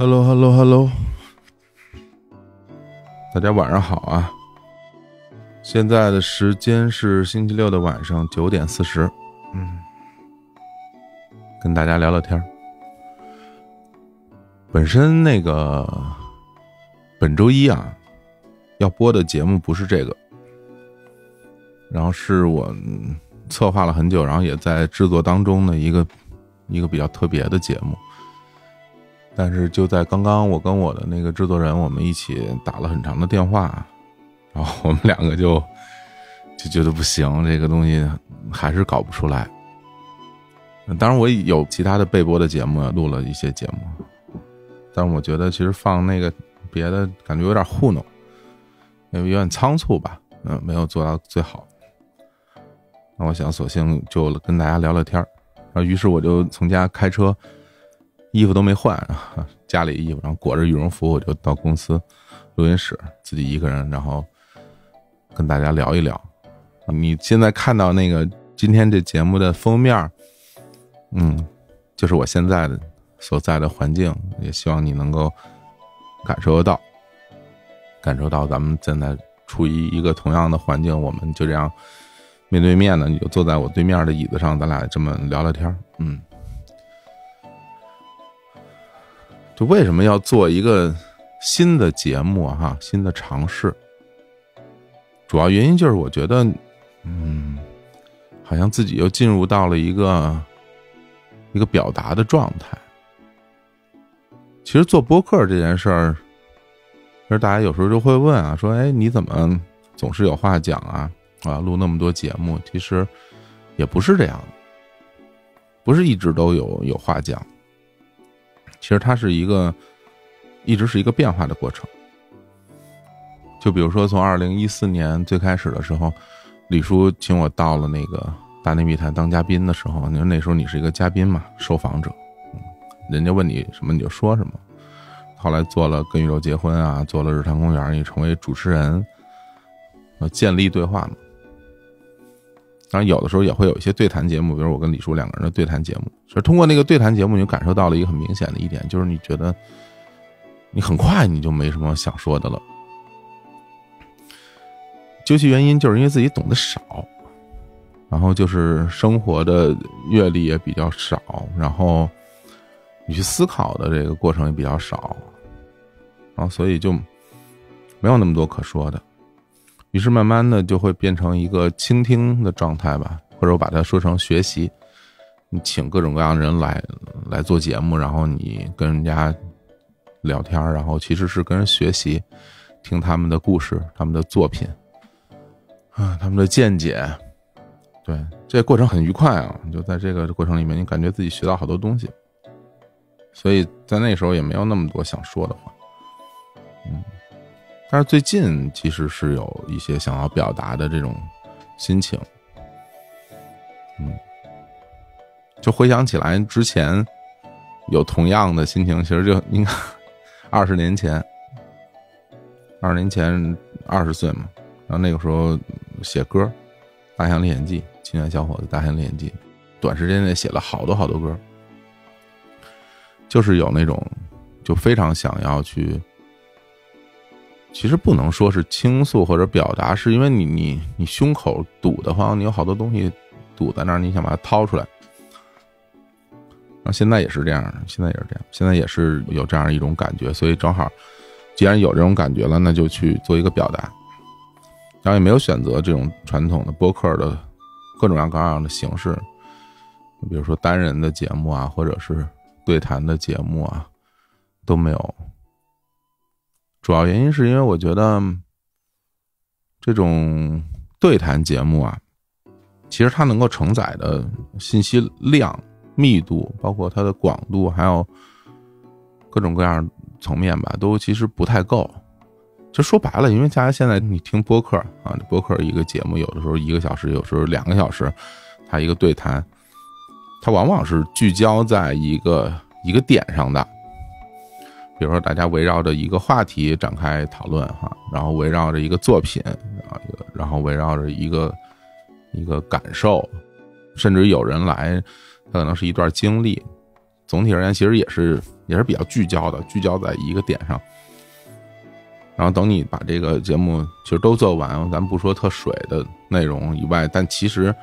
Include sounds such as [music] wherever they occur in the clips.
Hello，Hello，Hello，大家晚上好啊！现在的时间是星期六的晚上九点四十，嗯，跟大家聊聊天儿。本身那个本周一啊，要播的节目不是这个，然后是我策划了很久，然后也在制作当中的一个一个比较特别的节目。但是就在刚刚，我跟我的那个制作人，我们一起打了很长的电话，然后我们两个就就觉得不行，这个东西还是搞不出来。当然，我有其他的备播的节目，录了一些节目，但是我觉得其实放那个别的，感觉有点糊弄，有点仓促吧，嗯，没有做到最好。那我想，索性就跟大家聊聊天儿，然后于是我就从家开车。衣服都没换，家里衣服，然后裹着羽绒服，我就到公司录音室，自己一个人，然后跟大家聊一聊。你现在看到那个今天这节目的封面，嗯，就是我现在的所在的环境，也希望你能够感受得到，感受到咱们现在处于一个同样的环境，我们就这样面对面的，你就坐在我对面的椅子上，咱俩这么聊聊天，嗯。就为什么要做一个新的节目哈，新的尝试？主要原因就是我觉得，嗯，好像自己又进入到了一个一个表达的状态。其实做播客这件事儿，其实大家有时候就会问啊，说，哎，你怎么总是有话讲啊？啊，录那么多节目，其实也不是这样的，不是一直都有有话讲。其实它是一个，一直是一个变化的过程。就比如说，从二零一四年最开始的时候，李叔请我到了那个大内密谈当嘉宾的时候，你说那时候你是一个嘉宾嘛，受访者，人家问你什么你就说什么。后来做了跟宇宙结婚啊，做了日坛公园，你成为主持人，建立对话嘛。当然，有的时候也会有一些对谈节目，比如我跟李叔两个人的对谈节目。所以通过那个对谈节目，你就感受到了一个很明显的一点，就是你觉得你很快你就没什么想说的了。究其原因，就是因为自己懂得少，然后就是生活的阅历也比较少，然后你去思考的这个过程也比较少，然后所以就没有那么多可说的。于是慢慢的就会变成一个倾听的状态吧，或者我把它说成学习。你请各种各样的人来来做节目，然后你跟人家聊天，然后其实是跟人学习，听他们的故事、他们的作品啊，他们的见解。对，这过程很愉快啊！你就在这个过程里面，你感觉自己学到好多东西。所以在那时候也没有那么多想说的话，嗯。但是最近其实是有一些想要表达的这种心情，嗯，就回想起来之前有同样的心情，其实就应该 [laughs] 二十年前，二十年前二十岁嘛，然后那个时候写歌，《大象历险记》，青年小伙子，《大象历险记》，短时间内写了好多好多歌，就是有那种就非常想要去。其实不能说是倾诉或者表达，是因为你你你胸口堵得慌，你有好多东西堵在那儿，你想把它掏出来。那现在也是这样，现在也是这样，现在也是有这样一种感觉，所以正好，既然有这种感觉了，那就去做一个表达。然后也没有选择这种传统的播客的各种各样各样的形式，比如说单人的节目啊，或者是对谈的节目啊，都没有。主要原因是因为我觉得，这种对谈节目啊，其实它能够承载的信息量、密度，包括它的广度，还有各种各样层面吧，都其实不太够。就说白了，因为大家现在你听播客啊，播客一个节目，有的时候一个小时，有时候两个小时，它一个对谈，它往往是聚焦在一个一个点上的。比如说，大家围绕着一个话题展开讨论哈，然后围绕着一个作品啊，然后围绕着一个一个感受，甚至有人来，他可能是一段经历，总体而言，其实也是也是比较聚焦的，聚焦在一个点上。然后等你把这个节目其实都做完，咱不说特水的内容以外，但其实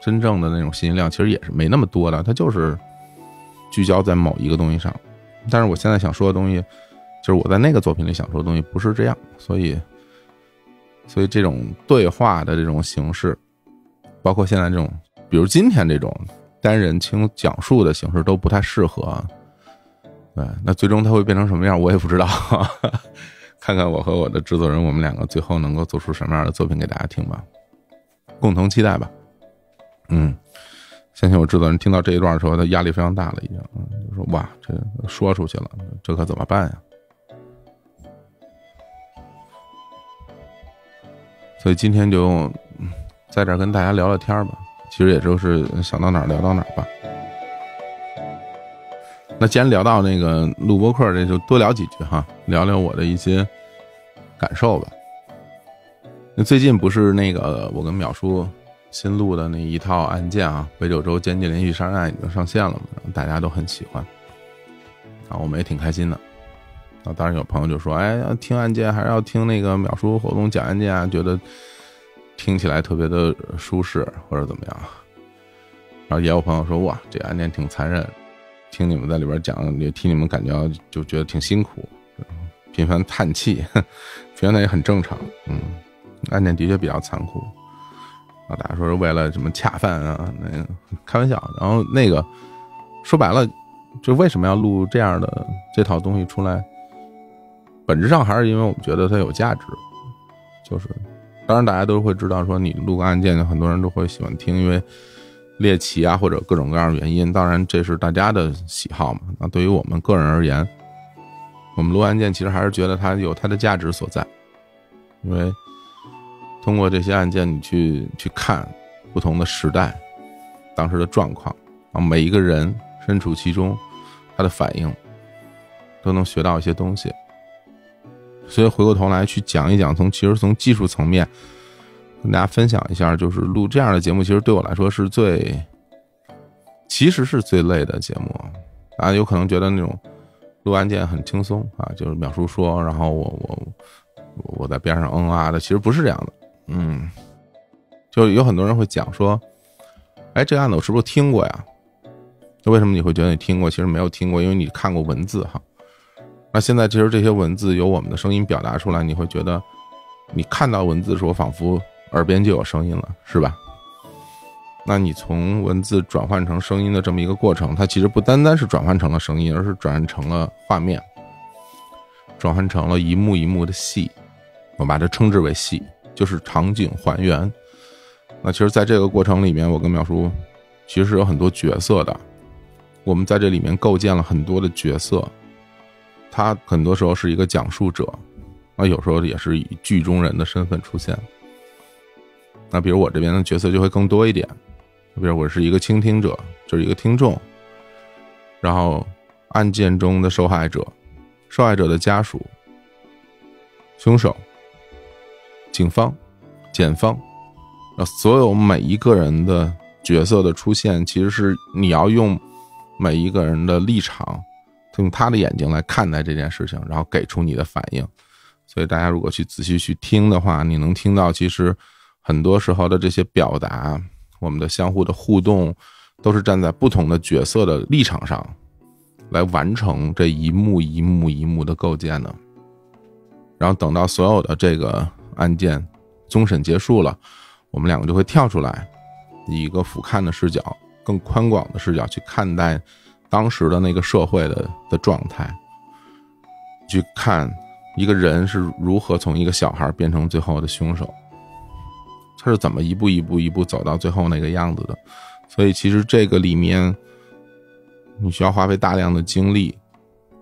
真正的那种信息量其实也是没那么多的，它就是聚焦在某一个东西上。但是我现在想说的东西，就是我在那个作品里想说的东西不是这样，所以所以这种对话的这种形式，包括现在这种，比如今天这种单人轻讲述的形式都不太适合。对，那最终它会变成什么样，我也不知道。[laughs] 看看我和我的制作人，我们两个最后能够做出什么样的作品给大家听吧，共同期待吧。嗯，相信我制作人听到这一段的时候，他压力非常大了，已经，就说哇，这说出去了，这可怎么办呀？所以今天就在这跟大家聊聊天吧，其实也就是想到哪儿聊到哪儿吧。那既然聊到那个录播课，这就多聊几句哈，聊聊我的一些感受吧。那最近不是那个我跟淼叔新录的那一套案件啊，《北九州监禁连续杀人案》已经上线了嘛？大家都很喜欢，啊，我们也挺开心的。啊，当然有朋友就说：“哎，要听案件还是要听那个秒叔活动讲案件啊？觉得听起来特别的舒适，或者怎么样？”然后也有朋友说：“哇，这案件挺残忍。”听你们在里边讲，也听你们感觉就觉得挺辛苦，频繁叹气，觉得也很正常。嗯，案件的确比较残酷啊。大家说是为了什么恰饭啊？那个开玩笑。然后那个说白了，就为什么要录这样的这套东西出来？本质上还是因为我们觉得它有价值。就是，当然大家都会知道，说你录个案件，很多人都会喜欢听，因为。猎奇啊，或者各种各样的原因，当然这是大家的喜好嘛。那对于我们个人而言，我们录案件其实还是觉得它有它的价值所在，因为通过这些案件，你去去看不同的时代、当时的状况，啊，每一个人身处其中，他的反应都能学到一些东西。所以回过头来去讲一讲，从其实从技术层面。跟大家分享一下，就是录这样的节目，其实对我来说是最，其实是最累的节目。大家有可能觉得那种录案件很轻松啊，就是淼叔说，然后我我我在边上嗯啊的，其实不是这样的。嗯，就有很多人会讲说，哎，这个案子我是不是听过呀？那为什么你会觉得你听过？其实没有听过，因为你看过文字哈。那现在其实这些文字由我们的声音表达出来，你会觉得你看到文字的时候，仿佛。耳边就有声音了，是吧？那你从文字转换成声音的这么一个过程，它其实不单单是转换成了声音，而是转换成了画面，转换成了一幕一幕的戏。我把它称之为戏，就是场景还原。那其实，在这个过程里面，我跟淼叔其实是有很多角色的。我们在这里面构建了很多的角色，他很多时候是一个讲述者，那，有时候也是以剧中人的身份出现。那比如我这边的角色就会更多一点，比如我是一个倾听者，就是一个听众，然后案件中的受害者、受害者的家属、凶手、警方、检方，所有每一个人的角色的出现，其实是你要用每一个人的立场，用他的眼睛来看待这件事情，然后给出你的反应。所以大家如果去仔细去听的话，你能听到其实。很多时候的这些表达，我们的相互的互动，都是站在不同的角色的立场上，来完成这一幕一幕一幕的构建的。然后等到所有的这个案件终审结束了，我们两个就会跳出来，以一个俯瞰的视角、更宽广的视角去看待当时的那个社会的的状态，去看一个人是如何从一个小孩变成最后的凶手。他是怎么一步一步一步走到最后那个样子的？所以其实这个里面，你需要花费大量的精力，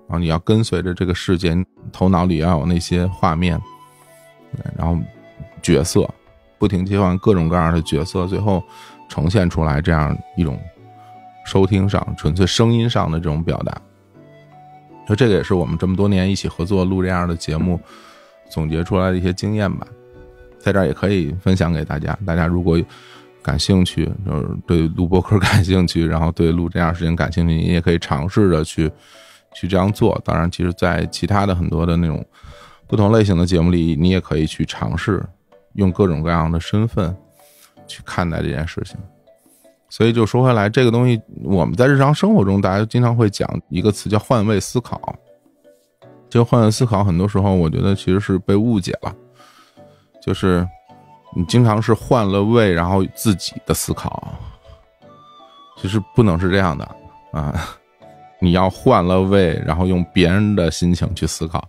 然后你要跟随着这个事件，头脑里要有那些画面，然后角色不停切换各种各样的角色，最后呈现出来这样一种收听上纯粹声音上的这种表达。就这个也是我们这么多年一起合作录这样的节目总结出来的一些经验吧。在这儿也可以分享给大家。大家如果感兴趣，就是对录播课感兴趣，然后对录这样事情感兴趣，你也可以尝试着去去这样做。当然，其实，在其他的很多的那种不同类型的节目里，你也可以去尝试用各种各样的身份去看待这件事情。所以，就说回来，这个东西我们在日常生活中，大家经常会讲一个词叫换位思考。就换位思考，很多时候我觉得其实是被误解了，就是。你经常是换了位，然后自己的思考，其实不能是这样的啊！[laughs] 你要换了位，然后用别人的心情去思考，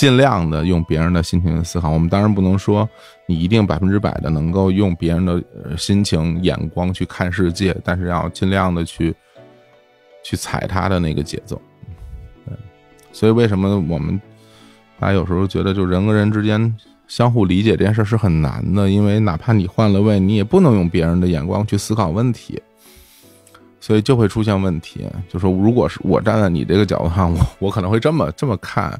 尽量的用别人的心情去思考。我们当然不能说你一定百分之百的能够用别人的心情眼光去看世界，但是要尽量的去去踩他的那个节奏。所以为什么我们大家有时候觉得，就人跟人之间？相互理解这件事是很难的，因为哪怕你换了位，你也不能用别人的眼光去思考问题，所以就会出现问题。就说如果是我站在你这个角度上，我我可能会这么这么看，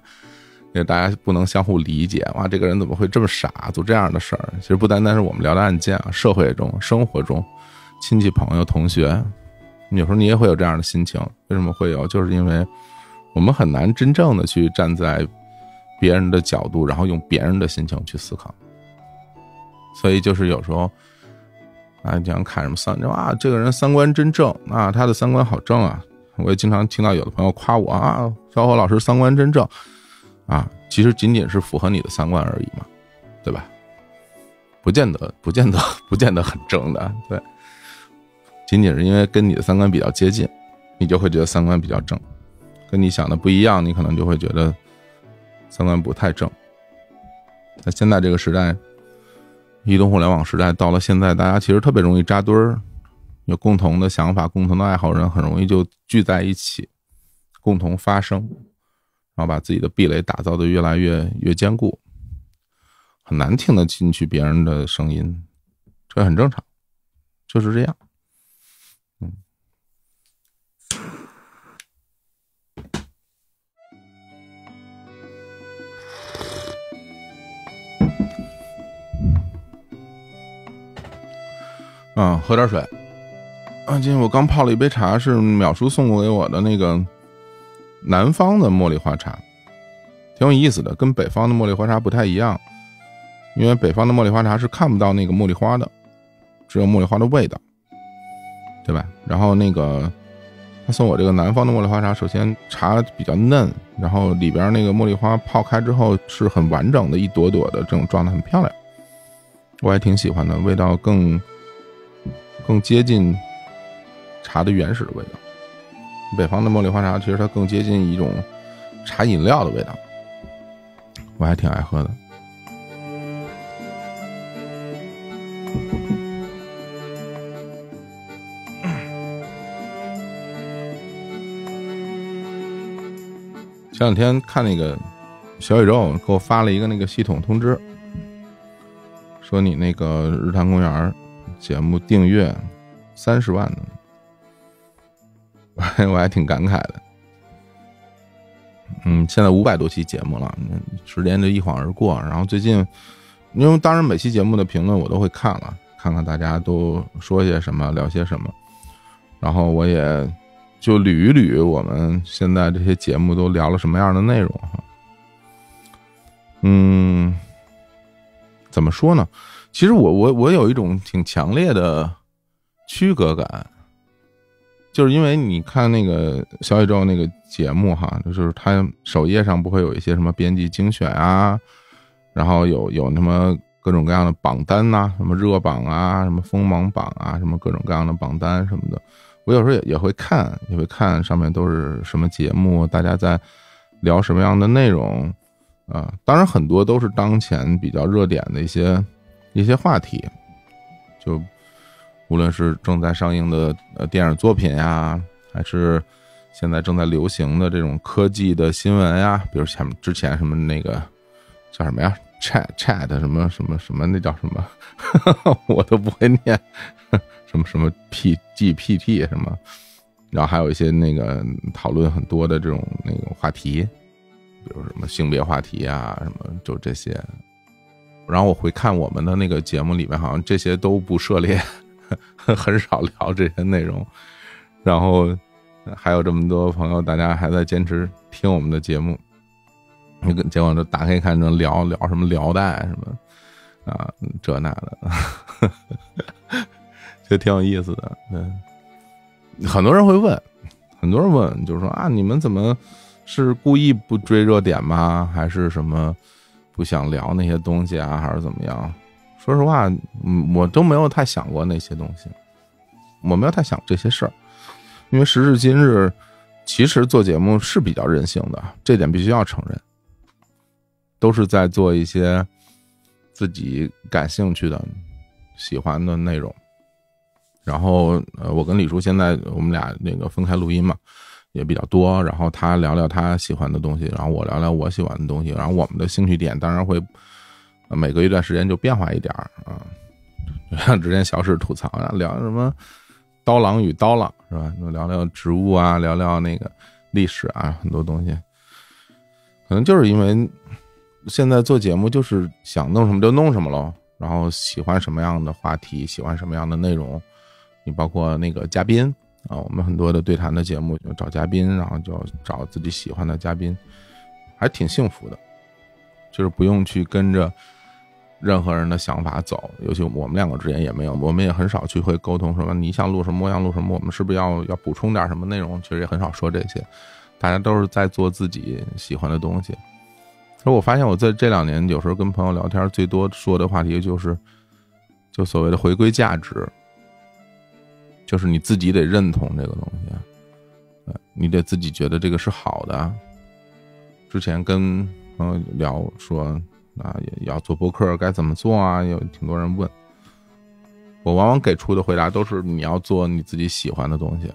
因为大家不能相互理解。哇，这个人怎么会这么傻，做这样的事儿？其实不单单是我们聊的案件啊，社会中、生活中，亲戚、朋友、同学，有时候你也会有这样的心情。为什么会有？就是因为我们很难真正的去站在。别人的角度，然后用别人的心情去思考，所以就是有时候啊，经常看什么三，啊，这个人三观真正啊，他的三观好正啊。我也经常听到有的朋友夸我啊，小伙老师三观真正啊，其实仅仅是符合你的三观而已嘛，对吧？不见得，不见得，不见得很正的，对，仅仅是因为跟你的三观比较接近，你就会觉得三观比较正，跟你想的不一样，你可能就会觉得。三观不太正，在现在这个时代，移动互联网时代，到了现在，大家其实特别容易扎堆儿，有共同的想法、共同的爱好，人很容易就聚在一起，共同发声，然后把自己的壁垒打造的越来越越坚固，很难听得进去别人的声音，这很正常，就是这样。嗯，喝点水。啊，今天我刚泡了一杯茶，是淼叔送给我的那个南方的茉莉花茶，挺有意思的，跟北方的茉莉花茶不太一样。因为北方的茉莉花茶是看不到那个茉莉花的，只有茉莉花的味道，对吧？然后那个他送我这个南方的茉莉花茶，首先茶比较嫩，然后里边那个茉莉花泡开之后是很完整的一朵朵的这种状态，很漂亮，我还挺喜欢的，味道更。更接近茶的原始的味道。北方的茉莉花茶其实它更接近一种茶饮料的味道，我还挺爱喝的。[coughs] 前两天看那个小宇宙给我发了一个那个系统通知，说你那个日坛公园。节目订阅三十万呢，我还我还挺感慨的。嗯，现在五百多期节目了，时间就一晃而过。然后最近，因为当然每期节目的评论我都会看了，看看大家都说些什么，聊些什么。然后我也就捋一捋我们现在这些节目都聊了什么样的内容哈。嗯，怎么说呢？其实我我我有一种挺强烈的区隔感，就是因为你看那个小宇宙那个节目哈，就是它首页上不会有一些什么编辑精选啊，然后有有什么各种各样的榜单呐，什么热榜啊，什么锋芒榜啊，什么各种各样的榜单什么的，我有时候也也会看，也会看上面都是什么节目，大家在聊什么样的内容啊，当然很多都是当前比较热点的一些。一些话题，就无论是正在上映的呃电影作品呀，还是现在正在流行的这种科技的新闻呀，比如前之前什么那个叫什么呀，chat chat 什么什么什么那叫什么，[laughs] 我都不会念，[laughs] 什么什么 p g p t 什么，然后还有一些那个讨论很多的这种那个话题，比如什么性别话题啊，什么就这些。然后我回看我们的那个节目里面，好像这些都不涉猎，[laughs] 很少聊这些内容。然后还有这么多朋友，大家还在坚持听我们的节目。结果就打开一看，能聊聊什么辽代什么啊这那的，[laughs] 就挺有意思的。嗯，很多人会问，很多人问，就是说啊，你们怎么是故意不追热点吗？还是什么不想聊那些东西啊？还是怎么样？说实话，嗯，我都没有太想过那些东西，我没有太想这些事儿，因为时至今日，其实做节目是比较任性的，这点必须要承认。都是在做一些自己感兴趣的、喜欢的内容。然后，呃，我跟李叔现在我们俩那个分开录音嘛，也比较多。然后他聊聊他喜欢的东西，然后我聊聊我喜欢的东西。然后我们的兴趣点当然会每隔一段时间就变化一点儿啊。[laughs] 就像之前小史吐槽啊，聊什么刀郎与刀郎是吧？聊聊植物啊，聊聊那个历史啊，很多东西。可能就是因为。现在做节目就是想弄什么就弄什么喽，然后喜欢什么样的话题，喜欢什么样的内容，你包括那个嘉宾啊，我们很多的对谈的节目就找嘉宾，然后就找自己喜欢的嘉宾，还挺幸福的，就是不用去跟着任何人的想法走，尤其我们两个之间也没有，我们也很少去会沟通什么你想录什么我想录什么，我们是不是要要补充点什么内容，其实也很少说这些，大家都是在做自己喜欢的东西。所以我发现，我在这两年有时候跟朋友聊天，最多说的话题就是，就所谓的回归价值，就是你自己得认同这个东西，你得自己觉得这个是好的。之前跟朋友聊说，啊，也要做博客该怎么做啊？有挺多人问，我往往给出的回答都是：你要做你自己喜欢的东西，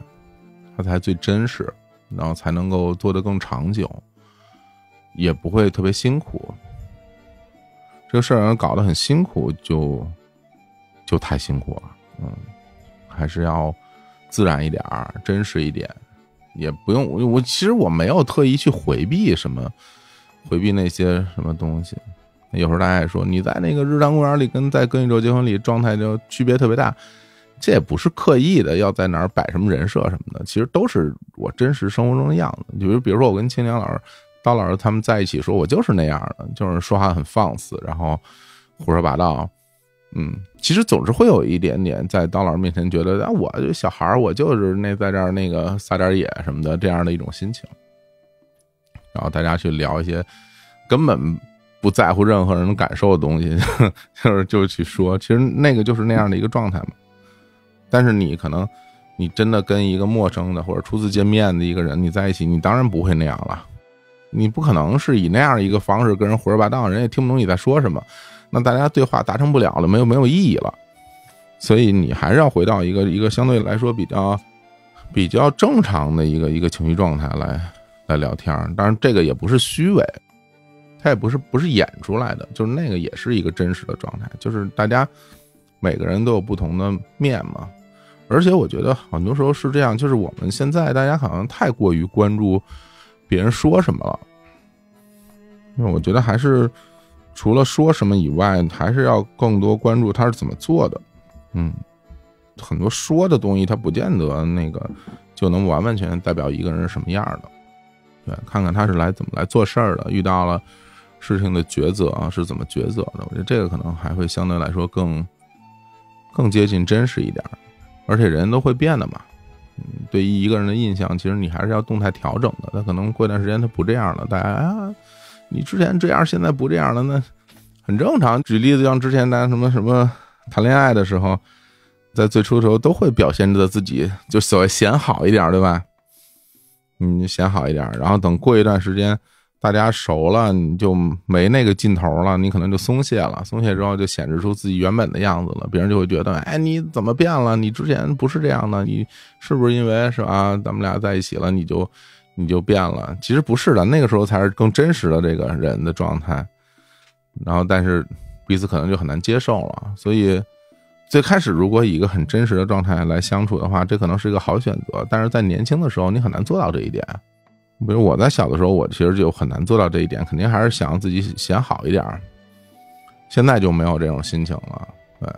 它才最真实，然后才能够做得更长久。也不会特别辛苦，这个事儿搞得很辛苦，就就太辛苦了。嗯，还是要自然一点儿，真实一点，也不用我我其实我没有特意去回避什么，回避那些什么东西。有时候大家也说你在那个日坛公园里跟在跟宇宙结婚里状态就区别特别大，这也不是刻意的要在哪儿摆什么人设什么的，其实都是我真实生活中的样子。就比如说我跟青年老师。刀老师他们在一起说：“我就是那样的，就是说话很放肆，然后胡说八道。嗯，其实总是会有一点点在刀老师面前觉得，啊，我就小孩儿，我就是那在这儿那个撒点野什么的这样的一种心情。然后大家去聊一些根本不在乎任何人感受的东西，[laughs] 就是就去说，其实那个就是那样的一个状态嘛。但是你可能你真的跟一个陌生的或者初次见面的一个人你在一起，你当然不会那样了。”你不可能是以那样一个方式跟人胡说八道，人也听不懂你在说什么，那大家对话达成不了了，没有没有意义了。所以你还是要回到一个一个相对来说比较比较正常的一个一个情绪状态来来聊天。当然，这个也不是虚伪，它也不是不是演出来的，就是那个也是一个真实的状态。就是大家每个人都有不同的面嘛，而且我觉得很多时候是这样，就是我们现在大家好像太过于关注。别人说什么了？那我觉得还是除了说什么以外，还是要更多关注他是怎么做的。嗯，很多说的东西，他不见得那个就能完完全全代表一个人是什么样的。对，看看他是来怎么来做事儿的，遇到了事情的抉择啊是怎么抉择的。我觉得这个可能还会相对来说更更接近真实一点，而且人都会变的嘛。嗯，对于一个人的印象，其实你还是要动态调整的。他可能过一段时间他不这样了，大家啊，你之前这样，现在不这样了，那很正常。举例子，像之前大家什么什么谈恋爱的时候，在最初的时候都会表现着自己就所谓显好一点，对吧？你显好一点，然后等过一段时间。大家熟了，你就没那个劲头了，你可能就松懈了。松懈之后，就显示出自己原本的样子了。别人就会觉得，哎，你怎么变了？你之前不是这样的，你是不是因为是吧？咱们俩在一起了，你就你就变了？其实不是的，那个时候才是更真实的这个人的状态。然后，但是彼此可能就很难接受了。所以，最开始如果以一个很真实的状态来相处的话，这可能是一个好选择。但是在年轻的时候，你很难做到这一点。比如我在小的时候，我其实就很难做到这一点，肯定还是想自己显好一点，现在就没有这种心情了，对，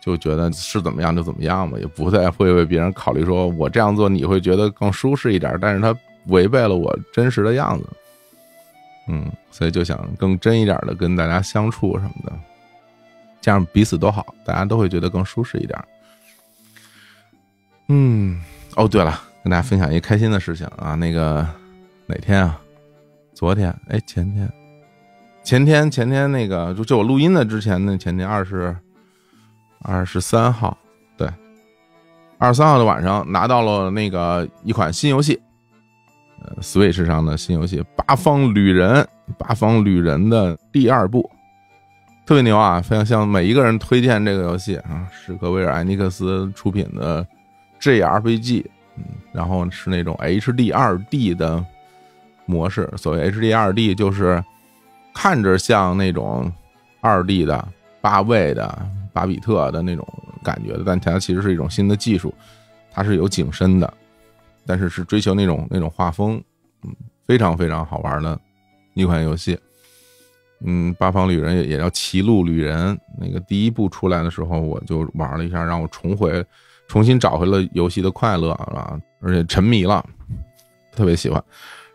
就觉得是怎么样就怎么样吧，也不再会为别人考虑，说我这样做你会觉得更舒适一点，但是它违背了我真实的样子，嗯，所以就想更真一点的跟大家相处什么的，这样彼此都好，大家都会觉得更舒适一点。嗯，哦，对了，跟大家分享一个开心的事情啊，那个哪天啊？昨天？哎，前天？前天？前天那个就就我录音的之前那前天，二十二十三号，对，二十三号的晚上拿到了那个一款新游戏，呃，Switch 上的新游戏《八方旅人》，《八方旅人》的第二部，特别牛啊！非常向每一个人推荐这个游戏啊，史克威尔艾尼克斯出品的。JRPG，然后是那种 HD 二 D 的模式。所谓 HD 二 D，就是看着像那种二 D 的八位的八比特的那种感觉的，但它其实是一种新的技术，它是有景深的，但是是追求那种那种画风，嗯，非常非常好玩的一款游戏。嗯，八方旅人也也叫歧路旅人。那个第一部出来的时候，我就玩了一下，让我重回。重新找回了游戏的快乐啊，而且沉迷了，特别喜欢。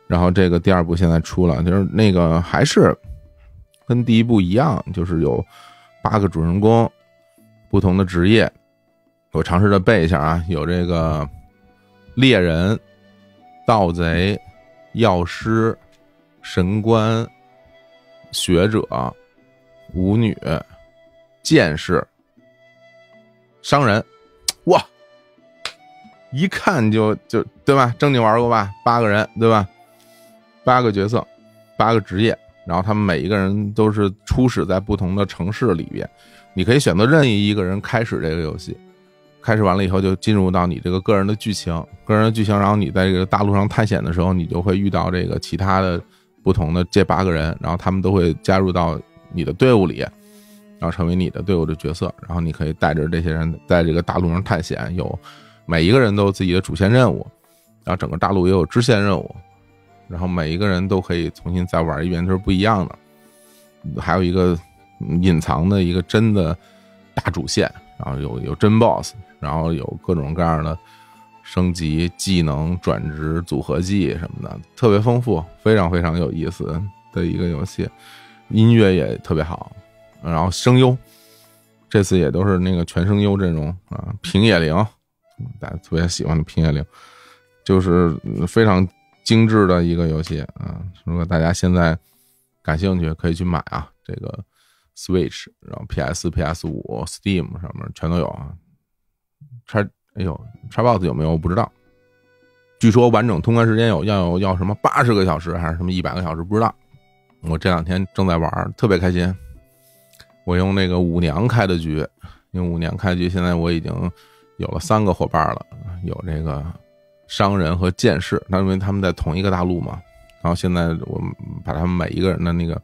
然后这个第二部现在出了，就是那个还是跟第一部一样，就是有八个主人公，不同的职业。我尝试着背一下啊，有这个猎人、盗贼、药师、神官、学者、舞女、剑士、商人。一看就就对吧？正经玩过吧？八个人对吧？八个角色，八个职业，然后他们每一个人都是初始在不同的城市里边。你可以选择任意一个人开始这个游戏，开始完了以后就进入到你这个个人的剧情，个人的剧情。然后你在这个大陆上探险的时候，你就会遇到这个其他的不同的这八个人，然后他们都会加入到你的队伍里。然后成为你的队伍的角色，然后你可以带着这些人在这个大陆上探险，有每一个人都有自己的主线任务，然后整个大陆也有支线任务，然后每一个人都可以重新再玩一遍，都是不一样的。还有一个隐藏的一个真的大主线，然后有有真 BOSS，然后有各种各样的升级技能、转职、组合技什么的，特别丰富，非常非常有意思的一个游戏，音乐也特别好。然后声优，这次也都是那个全声优阵容啊，平野绫，大家特别喜欢的平野绫，就是非常精致的一个游戏啊。如果大家现在感兴趣，可以去买啊，这个 Switch，然后 PS、PS 五、Steam 上面全都有啊。叉，哎呦，叉 box 有没有我不知道。据说完整通关时间有要有要什么八十个小时还是什么一百个小时，不知道。我这两天正在玩，特别开心。我用那个舞娘开的局，用舞娘开局，现在我已经有了三个伙伴了，有这个商人和剑士，那因为他们在同一个大陆嘛。然后现在我们把他们每一个人的那个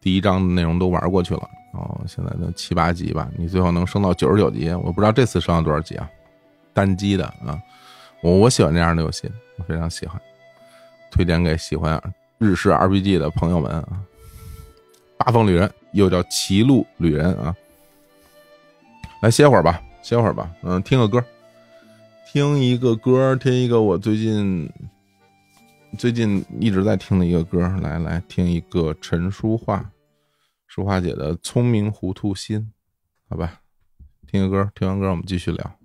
第一章的内容都玩过去了，然后现在都七八级吧，你最后能升到九十九级，我不知道这次升到多少级啊？单机的啊，我我喜欢这样的游戏，我非常喜欢，推荐给喜欢日式 RPG 的朋友们啊。八方旅人又叫歧路旅人啊，来歇会儿吧，歇会儿吧，嗯，听个歌，听一个歌，听一个我最近最近一直在听的一个歌，来来听一个陈淑桦，淑桦姐的《聪明糊涂心》，好吧，听个歌，听完歌我们继续聊。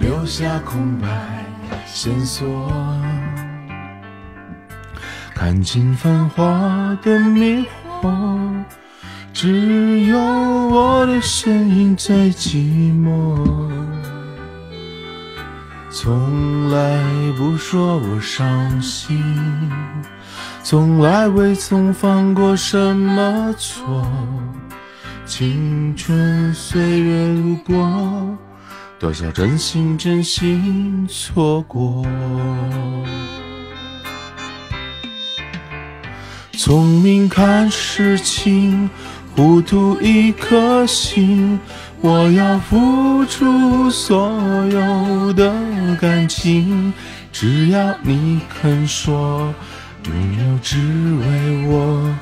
留下空白线索。看尽繁华的迷惑，只有我的身影在寂寞。从来不说我伤心，从来未曾犯过什么错。青春岁月如过，多少真心真心错过。聪明看事情，糊涂一颗心。我要付出所有的感情，只要你肯说，拥有只为我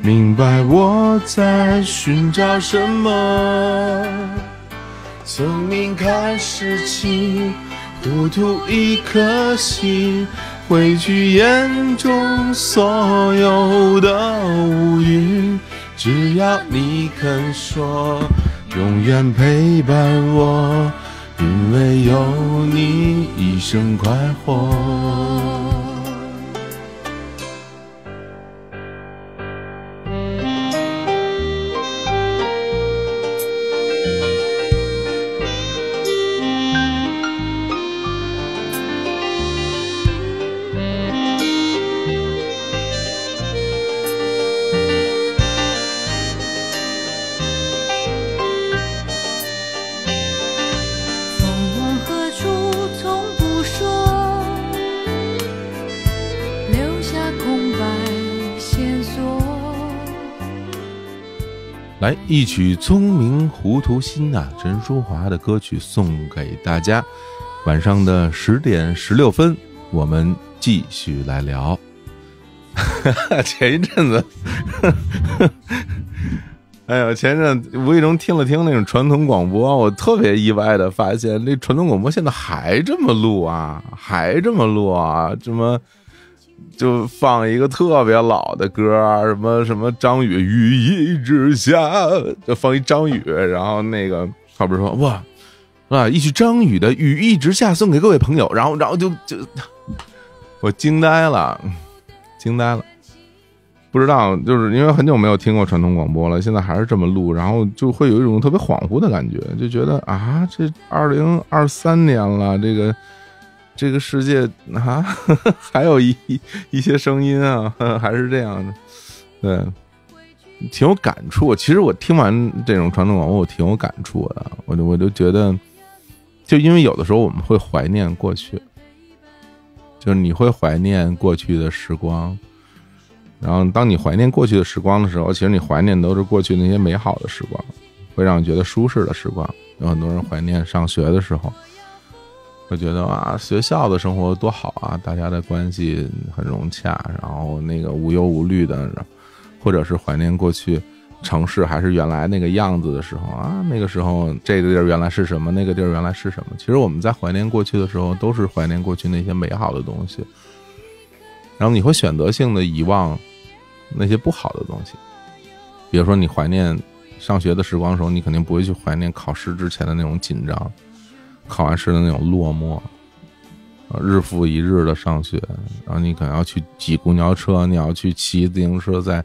明白我在寻找什么。聪明看事情，糊涂一颗心。汇聚眼中所有的乌云，只要你肯说，永远陪伴我，因为有你，一生快活。一曲《聪明糊涂心》呐，陈淑华的歌曲送给大家。晚上的十点十六分，我们继续来聊。[laughs] 前一阵子，[laughs] 哎呦，前阵无意中听了听那种传统广播，我特别意外的发现，那传统广播现在还这么录啊，还这么录啊，这么。就放一个特别老的歌什么什么张宇雨一直下，就放一张宇，然后那个后边说哇啊，一曲张宇的雨一直下送给各位朋友，然后然后就就我惊呆了，惊呆了，不知道就是因为很久没有听过传统广播了，现在还是这么录，然后就会有一种特别恍惚的感觉，就觉得啊，这二零二三年了，这个。这个世界啊，[laughs] 还有一一些声音啊，[laughs] 还是这样的，对，挺有感触。其实我听完这种传统广播，我挺有感触的。我就我就觉得，就因为有的时候我们会怀念过去，就是你会怀念过去的时光。然后当你怀念过去的时光的时候，其实你怀念都是过去那些美好的时光，会让你觉得舒适的时光。有很多人怀念上学的时候。会觉得啊，学校的生活多好啊，大家的关系很融洽，然后那个无忧无虑的，或者是怀念过去城市还是原来那个样子的时候啊，那个时候这个地儿原来是什么，那个地儿原来是什么。其实我们在怀念过去的时候，都是怀念过去那些美好的东西。然后你会选择性的遗忘那些不好的东西，比如说你怀念上学的时光的时候，你肯定不会去怀念考试之前的那种紧张。考完试的那种落寞，日复一日的上学，然后你可能要去挤公交车，你要去骑自行车，在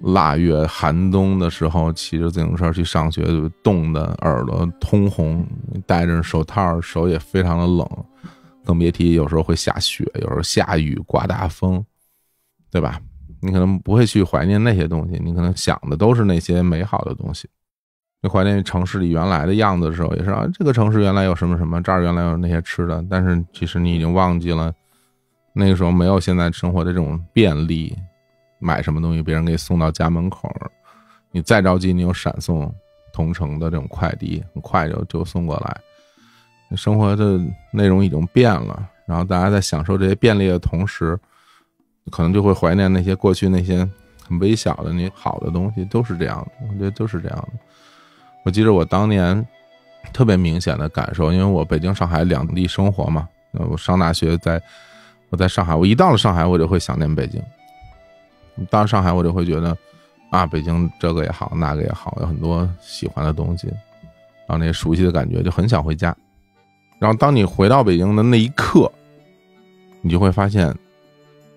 腊月寒冬的时候骑着自行车去上学，冻得耳朵通红，戴着手套，手也非常的冷，更别提有时候会下雪，有时候下雨，刮大风，对吧？你可能不会去怀念那些东西，你可能想的都是那些美好的东西。你怀念城市里原来的样子的时候，也是啊，这个城市原来有什么什么，这儿原来有那些吃的，但是其实你已经忘记了，那个时候没有现在生活的这种便利，买什么东西别人给送到家门口，你再着急，你有闪送同城的这种快递，很快就就送过来，生活的内容已经变了，然后大家在享受这些便利的同时，可能就会怀念那些过去那些很微小的那好的东西，都是这样的，我觉得都是这样的。我记得我当年特别明显的感受，因为我北京、上海两地生活嘛。我上大学在，我在上海，我一到了上海，我就会想念北京。到上海，我就会觉得啊，北京这个也好，那个也好，有很多喜欢的东西，然后那些熟悉的感觉，就很想回家。然后当你回到北京的那一刻，你就会发现，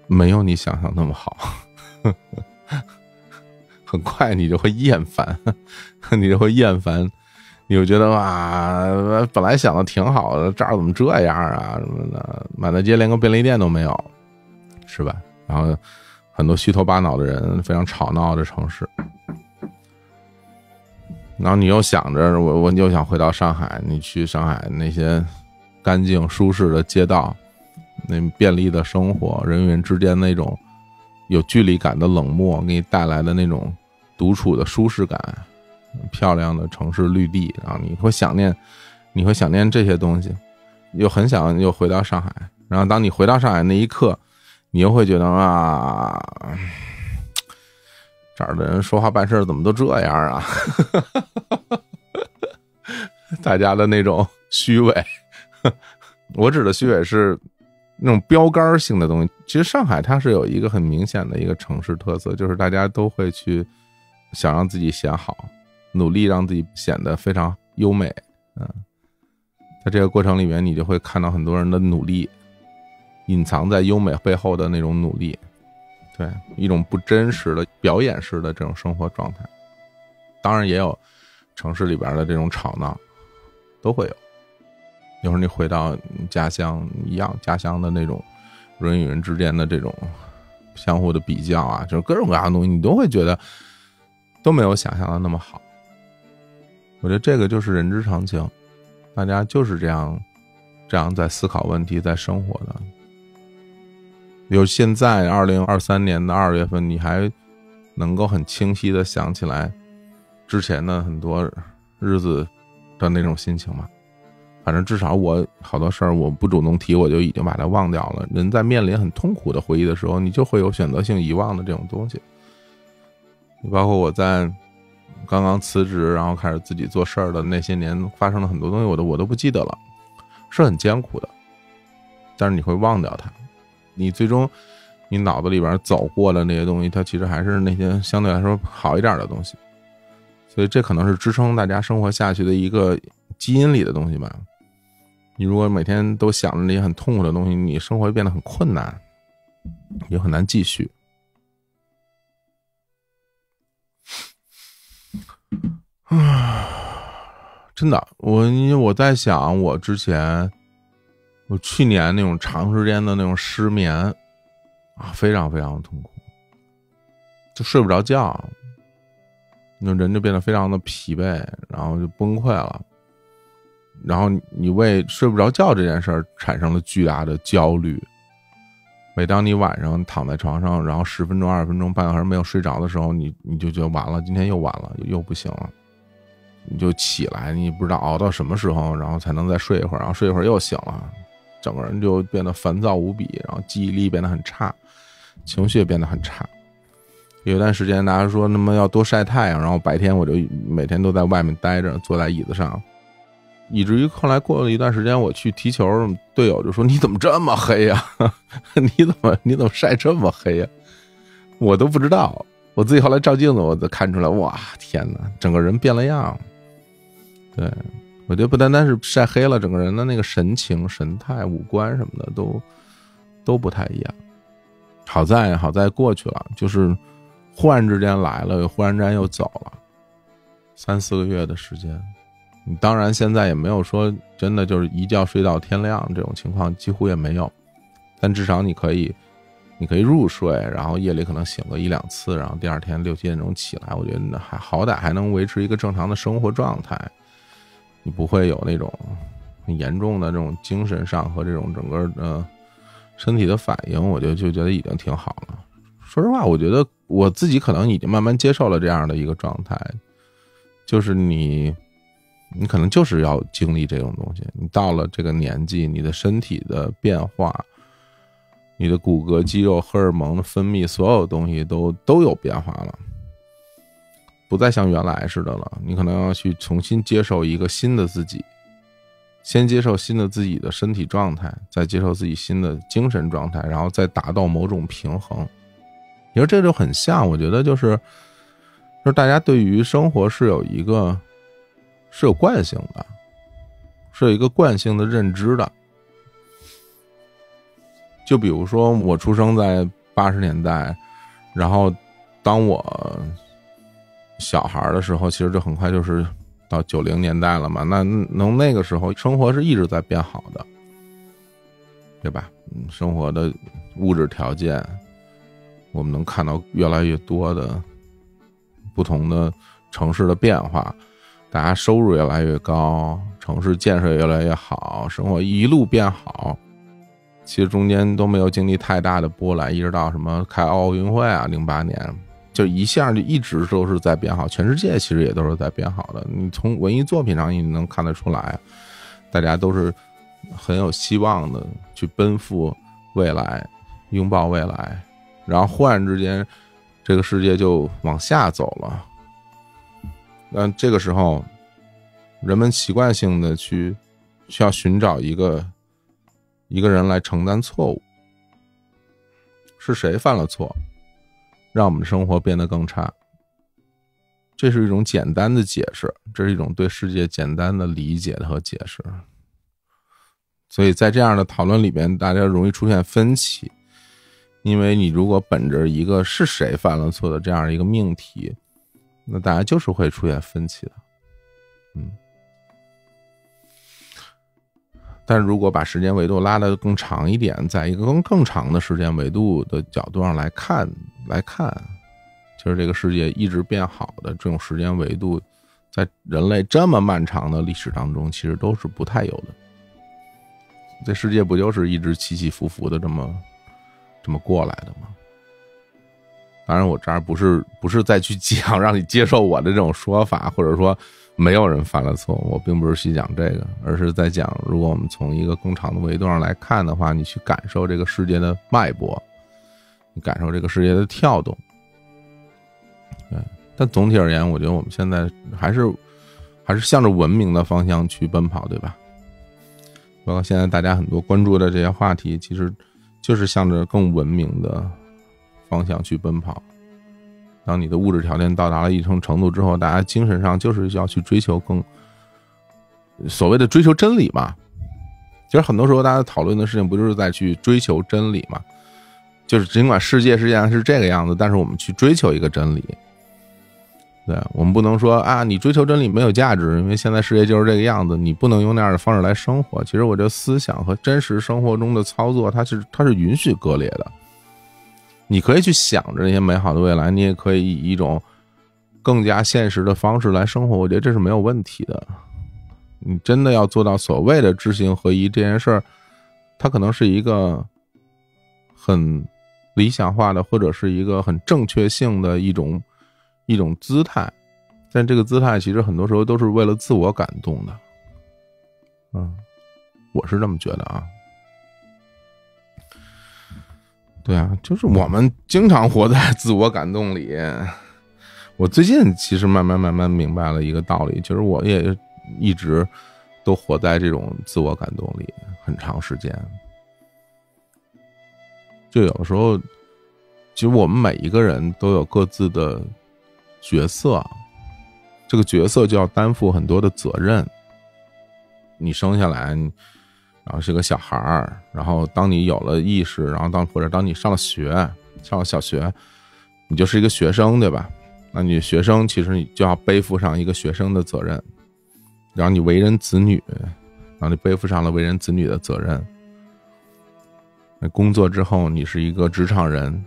没有你想象那么好。很快 [laughs] 你就会厌烦，你就会厌烦，你就觉得哇，本来想的挺好的，这儿怎么这样啊什么的，满大街连个便利店都没有，是吧？然后很多虚头巴脑的人，非常吵闹的城市。然后你又想着我，我又想回到上海。你去上海那些干净舒适的街道，那便利的生活，人与人之间那种有距离感的冷漠，给你带来的那种独处的舒适感，漂亮的城市绿地，然后你会想念，你会想念这些东西，又很想又回到上海。然后当你回到上海那一刻，你又会觉得啊。这儿的人说话办事怎么都这样啊？[laughs] 大家的那种虚伪，我指的虚伪是那种标杆性的东西。其实上海它是有一个很明显的一个城市特色，就是大家都会去想让自己显好，努力让自己显得非常优美。嗯，在这个过程里面，你就会看到很多人的努力，隐藏在优美背后的那种努力。对一种不真实的表演式的这种生活状态，当然也有城市里边的这种吵闹，都会有。有时候你回到家乡一样，家乡的那种人与人之间的这种相互的比较啊，就是各种各样的东西，你都会觉得都没有想象的那么好。我觉得这个就是人之常情，大家就是这样这样在思考问题，在生活的。有现在二零二三年的二月份，你还能够很清晰的想起来之前的很多日子的那种心情吗？反正至少我好多事儿我不主动提，我就已经把它忘掉了。人在面临很痛苦的回忆的时候，你就会有选择性遗忘的这种东西。包括我在刚刚辞职，然后开始自己做事儿的那些年，发生了很多东西，我都我都不记得了，是很艰苦的。但是你会忘掉它。你最终，你脑子里边走过的那些东西，它其实还是那些相对来说好一点的东西，所以这可能是支撑大家生活下去的一个基因里的东西吧。你如果每天都想着那些很痛苦的东西，你生活就变得很困难，也很难继续。啊，真的，我因为我在想，我之前。我去年那种长时间的那种失眠，啊，非常非常的痛苦，就睡不着觉，那人就变得非常的疲惫，然后就崩溃了，然后你为睡不着觉这件事儿产生了巨大的焦虑。每当你晚上躺在床上，然后十分钟、二十分钟、半小时没有睡着的时候，你你就觉得完了，今天又晚了，又不行了，你就起来，你不知道熬到什么时候，然后才能再睡一会儿，然后睡一会儿又醒了。整个人就变得烦躁无比，然后记忆力变得很差，情绪也变得很差。有一段时间，大家说那么要多晒太阳，然后白天我就每天都在外面待着，坐在椅子上，以至于后来过了一段时间，我去踢球，队友就说：“你怎么这么黑呀？[laughs] 你怎么你怎么晒这么黑呀？”我都不知道，我自己后来照镜子，我都看出来，哇，天哪，整个人变了样。对。我觉得不单单是晒黑了，整个人的那个神情、神态、五官什么的都都不太一样。好在好在过去了，就是忽然之间来了，忽然之间又走了，三四个月的时间。你当然现在也没有说真的就是一觉睡到天亮这种情况，几乎也没有。但至少你可以，你可以入睡，然后夜里可能醒个一两次，然后第二天六七点钟起来，我觉得还好歹还能维持一个正常的生活状态。你不会有那种很严重的这种精神上和这种整个的身体的反应，我就就觉得已经挺好了。说实话，我觉得我自己可能已经慢慢接受了这样的一个状态，就是你，你可能就是要经历这种东西。你到了这个年纪，你的身体的变化，你的骨骼、肌肉、荷尔蒙的分泌，所有东西都都有变化了。不再像原来似的了，你可能要去重新接受一个新的自己，先接受新的自己的身体状态，再接受自己新的精神状态，然后再达到某种平衡。你说这就很像，我觉得就是，就是大家对于生活是有一个是有惯性的，是有一个惯性的认知的。就比如说，我出生在八十年代，然后当我小孩的时候，其实这很快就是到九零年代了嘛。那能那个时候，生活是一直在变好的，对吧？生活的物质条件，我们能看到越来越多的不同的城市的变化，大家收入越来越高，城市建设越来越好，生活一路变好。其实中间都没有经历太大的波澜，一直到什么开奥运会啊，零八年，就一下就一直都是在变好。全世界其实也都是在变好的。你从文艺作品上你能看得出来，大家都是很有希望的去奔赴未来，拥抱未来。然后忽然之间，这个世界就往下走了。那这个时候，人们习惯性的去需要寻找一个。一个人来承担错误，是谁犯了错，让我们的生活变得更差？这是一种简单的解释，这是一种对世界简单的理解和解释。所以在这样的讨论里边，大家容易出现分歧，因为你如果本着一个是谁犯了错的这样一个命题，那大家就是会出现分歧的，嗯。但如果把时间维度拉得更长一点，在一个更更长的时间维度的角度上来看，来看，其实这个世界一直变好的这种时间维度，在人类这么漫长的历史当中，其实都是不太有的。这世界不就是一直起起伏伏的这么这么过来的吗？当然，我这儿不是不是再去讲让你接受我的这种说法，或者说。没有人犯了错，我并不是去讲这个，而是在讲，如果我们从一个更长的维度上来看的话，你去感受这个世界的脉搏，你感受这个世界的跳动。对，但总体而言，我觉得我们现在还是还是向着文明的方向去奔跑，对吧？包括现在大家很多关注的这些话题，其实就是向着更文明的方向去奔跑。当你的物质条件到达了一定程度之后，大家精神上就是要去追求更所谓的追求真理嘛。其实很多时候大家讨论的事情不就是在去追求真理嘛？就是尽管世界实际上是这个样子，但是我们去追求一个真理。对我们不能说啊，你追求真理没有价值，因为现在世界就是这个样子，你不能用那样的方式来生活。其实我觉得思想和真实生活中的操作，它是它是允许割裂的。你可以去想着那些美好的未来，你也可以以一种更加现实的方式来生活。我觉得这是没有问题的。你真的要做到所谓的知行合一这件事儿，它可能是一个很理想化的，或者是一个很正确性的一种一种姿态。但这个姿态其实很多时候都是为了自我感动的。嗯，我是这么觉得啊。对啊，就是我们经常活在自我感动里。我最近其实慢慢慢慢明白了一个道理，其实我也一直都活在这种自我感动里很长时间。就有的时候，其实我们每一个人都有各自的角色，这个角色就要担负很多的责任。你生下来。然后是个小孩儿，然后当你有了意识，然后当或者当你上了学，上了小学，你就是一个学生，对吧？那你学生其实你就要背负上一个学生的责任，然后你为人子女，然后你背负上了为人子女的责任。那工作之后，你是一个职场人，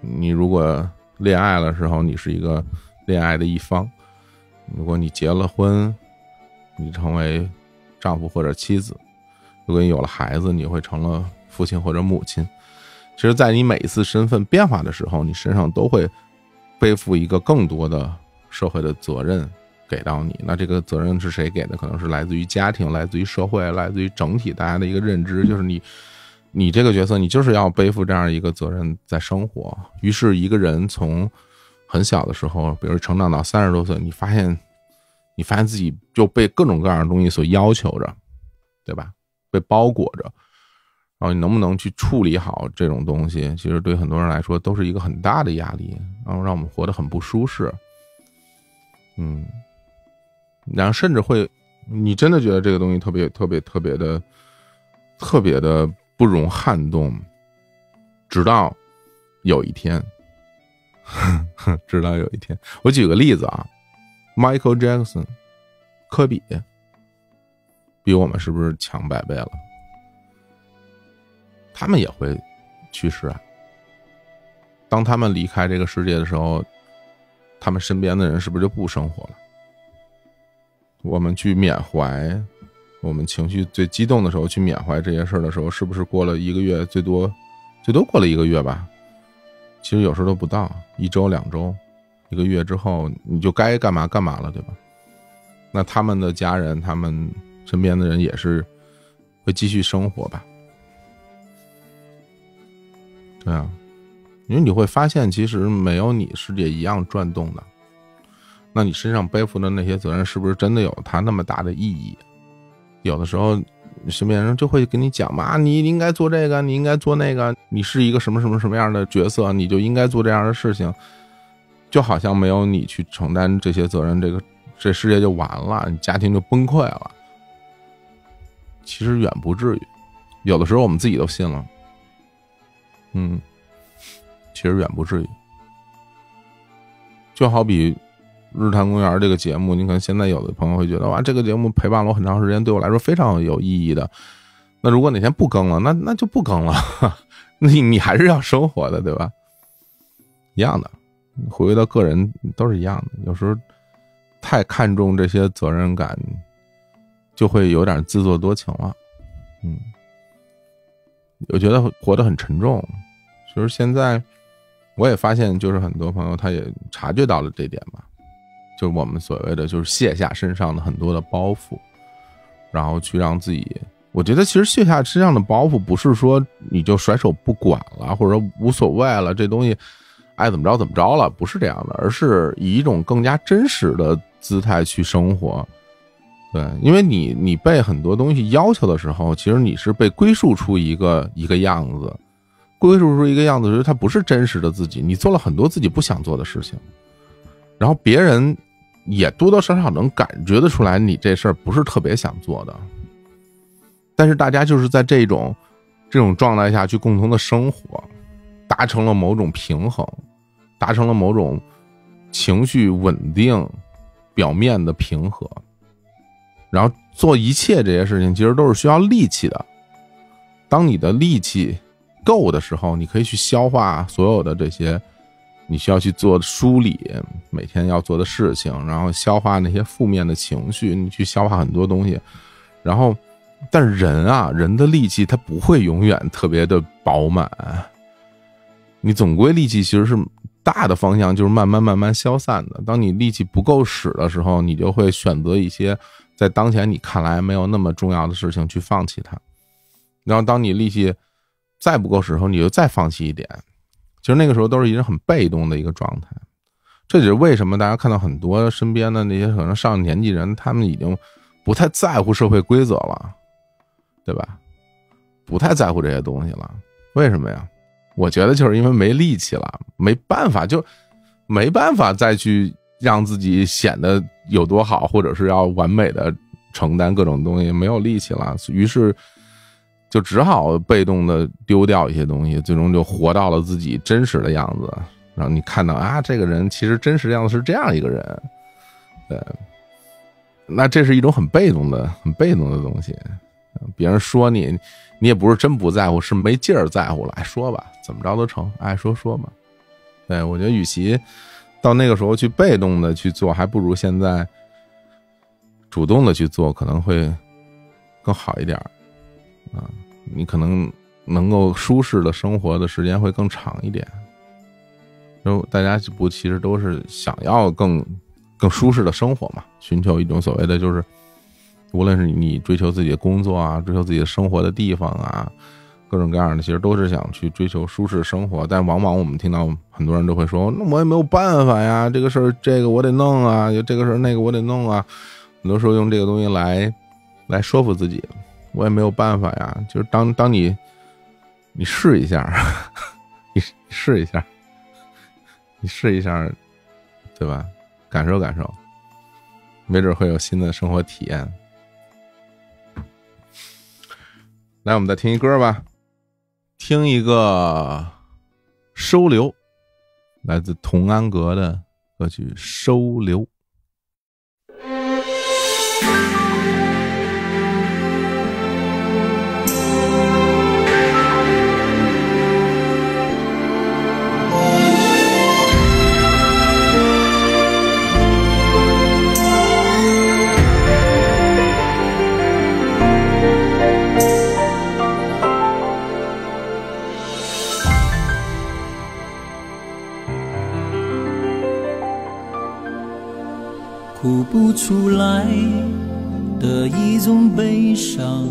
你如果恋爱的时候，你是一个恋爱的一方；如果你结了婚，你成为丈夫或者妻子。如果你有了孩子，你会成了父亲或者母亲。其实，在你每一次身份变化的时候，你身上都会背负一个更多的社会的责任给到你。那这个责任是谁给的？可能是来自于家庭，来自于社会，来自于整体大家的一个认知，就是你，你这个角色，你就是要背负这样一个责任在生活。于是，一个人从很小的时候，比如成长到三十多岁，你发现，你发现自己就被各种各样的东西所要求着，对吧？被包裹着，然后你能不能去处理好这种东西？其实对很多人来说都是一个很大的压力，然后让我们活得很不舒适。嗯，然后甚至会你真的觉得这个东西特别特别特别的特别的不容撼动，直到有一天，[laughs] 直到有一天，我举个例子啊，Michael Jackson，科比，比我们是不是强百倍了？他们也会去世啊。当他们离开这个世界的时候，他们身边的人是不是就不生活了？我们去缅怀，我们情绪最激动的时候去缅怀这些事儿的时候，是不是过了一个月，最多最多过了一个月吧？其实有时候都不到一周、两周、一个月之后，你就该干嘛干嘛了，对吧？那他们的家人，他们身边的人也是会继续生活吧？对啊。因为你会发现，其实没有你世界一样转动的。那你身上背负的那些责任，是不是真的有它那么大的意义？有的时候，身边人就会跟你讲嘛，你应该做这个，你应该做那个，你是一个什么什么什么样的角色，你就应该做这样的事情。就好像没有你去承担这些责任，这个这世界就完了，你家庭就崩溃了。其实远不至于，有的时候我们自己都信了。嗯。其实远不至于，就好比《日坛公园》这个节目，你可能现在有的朋友会觉得哇，这个节目陪伴了我很长时间，对我来说非常有意义的。那如果哪天不更了，那那就不更了，[laughs] 你你还是要生活的，对吧？一样的，回归到个人都是一样的。有时候太看重这些责任感，就会有点自作多情了。嗯，我觉得活得很沉重。就是现在。我也发现，就是很多朋友他也察觉到了这点吧，就是我们所谓的就是卸下身上的很多的包袱，然后去让自己，我觉得其实卸下身上的包袱，不是说你就甩手不管了，或者说无所谓了，这东西爱怎么着怎么着了，不是这样的，而是以一种更加真实的姿态去生活。对，因为你你被很多东西要求的时候，其实你是被归宿出一个一个样子。归属出一个样子，就是他不是真实的自己。你做了很多自己不想做的事情，然后别人也多多少少能感觉得出来，你这事儿不是特别想做的。但是大家就是在这种这种状态下去共同的生活，达成了某种平衡，达成了某种情绪稳定、表面的平和，然后做一切这些事情，其实都是需要力气的。当你的力气。够的时候，你可以去消化所有的这些你需要去做梳理每天要做的事情，然后消化那些负面的情绪，你去消化很多东西。然后，但人啊，人的力气它不会永远特别的饱满，你总归力气其实是大的方向就是慢慢慢慢消散的。当你力气不够使的时候，你就会选择一些在当前你看来没有那么重要的事情去放弃它。然后，当你力气。再不够时候，你就再放弃一点。其实那个时候都是一种很被动的一个状态。这就是为什么大家看到很多身边的那些可能上年纪人，他们已经不太在乎社会规则了，对吧？不太在乎这些东西了。为什么呀？我觉得就是因为没力气了，没办法，就没办法再去让自己显得有多好，或者是要完美的承担各种东西，没有力气了。于是。就只好被动的丢掉一些东西，最终就活到了自己真实的样子，让你看到啊，这个人其实真实样子是这样一个人，对，那这是一种很被动的、很被动的东西。别人说你，你也不是真不在乎，是没劲儿在乎了。哎，说吧，怎么着都成，爱说说嘛。对我觉得，与其到那个时候去被动的去做，还不如现在主动的去做，可能会更好一点。啊，你可能能够舒适的生活的时间会更长一点。就大家不其实都是想要更更舒适的生活嘛，寻求一种所谓的就是，无论是你追求自己的工作啊，追求自己的生活的地方啊，各种各样的，其实都是想去追求舒适生活，但往往我们听到很多人都会说，那我也没有办法呀，这个事儿这个我得弄啊，就这个事儿那个我得弄啊，很多时候用这个东西来来说服自己，我也没有办法呀。就是当当你你试一下，你试一下，[laughs] 你试一下，对吧？感受感受，没准会有新的生活体验。来，我们再听一歌吧。听一个《收留》，来自童安格的歌曲《收留》。哭不出来的一种悲伤，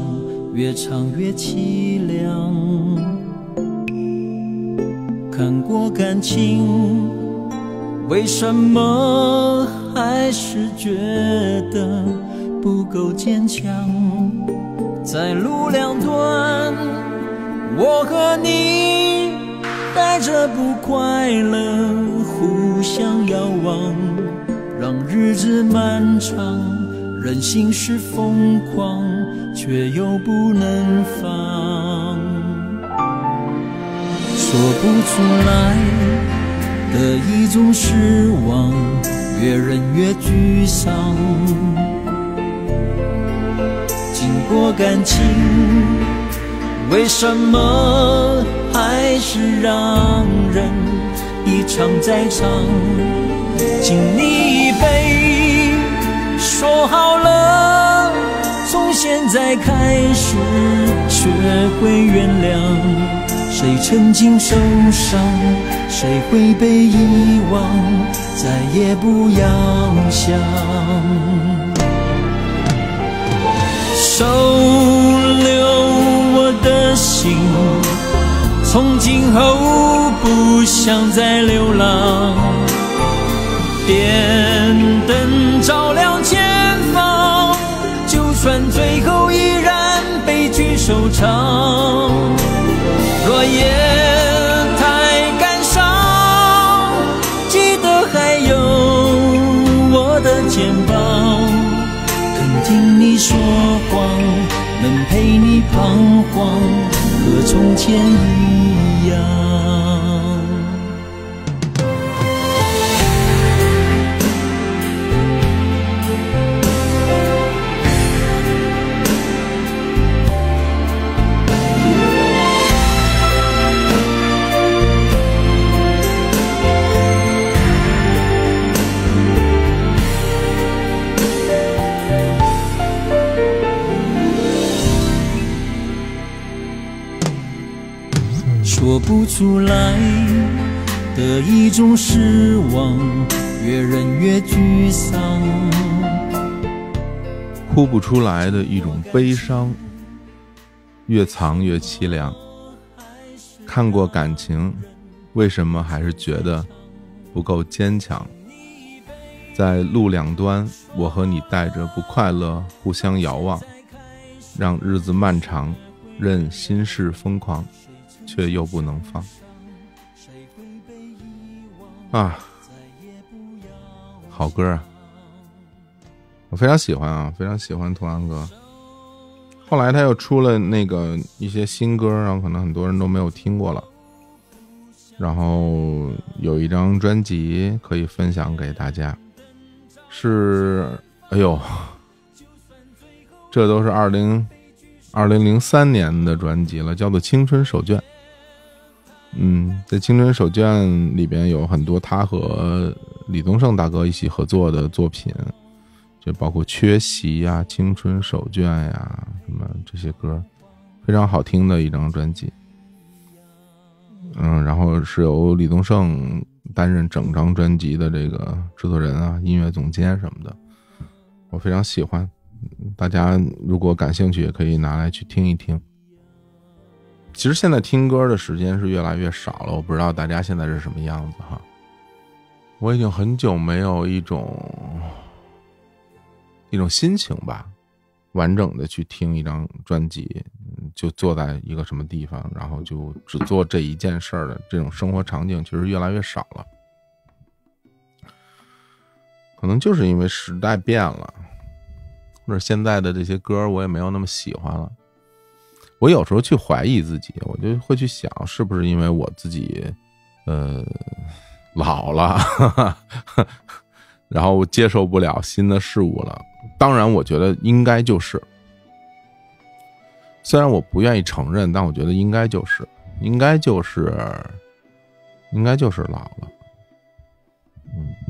越唱越凄凉。看过感情，为什么还是觉得不够坚强？在路两端，我和你带着不快乐，互相遥望。让日子漫长，人心是疯狂，却又不能放。说不出来的一种失望，越忍越沮丧。经过感情，为什么还是让人一场再场？敬你一杯，说好了，从现在开始学会原谅。谁曾经受伤，谁会被遗忘，再也不要想。收留我的心，从今后不想再流浪。点灯照亮前方，就算最后依然悲剧收场。若夜太感伤，记得还有我的肩膀，肯听你说谎，能陪你彷徨，和从前一样。不出来的一种失望，越忍越沮丧。哭不出来的一种悲伤，越藏越凄凉。看过感情，为什么还是觉得不够坚强？在路两端，我和你带着不快乐互相遥望，让日子漫长，任心事疯狂。却又不能放啊！好歌啊，我非常喜欢啊，非常喜欢童安哥。后来他又出了那个一些新歌，然后可能很多人都没有听过了。然后有一张专辑可以分享给大家，是哎呦，这都是二零二零零三年的专辑了，叫做《青春手卷》。嗯，在《青春手卷》里边有很多他和李宗盛大哥一起合作的作品，就包括《缺席》呀、《青春手卷》呀，什么这些歌，非常好听的一张专辑。嗯，然后是由李宗盛担任整张专辑的这个制作人啊、音乐总监什么的，我非常喜欢。大家如果感兴趣，也可以拿来去听一听。其实现在听歌的时间是越来越少了，我不知道大家现在是什么样子哈。我已经很久没有一种一种心情吧，完整的去听一张专辑，就坐在一个什么地方，然后就只做这一件事儿的这种生活场景，其实越来越少了。可能就是因为时代变了，或者现在的这些歌我也没有那么喜欢了。我有时候去怀疑自己，我就会去想，是不是因为我自己，呃，老了，[laughs] 然后接受不了新的事物了。当然，我觉得应该就是，虽然我不愿意承认，但我觉得应该就是，应该就是，应该就是老了。嗯。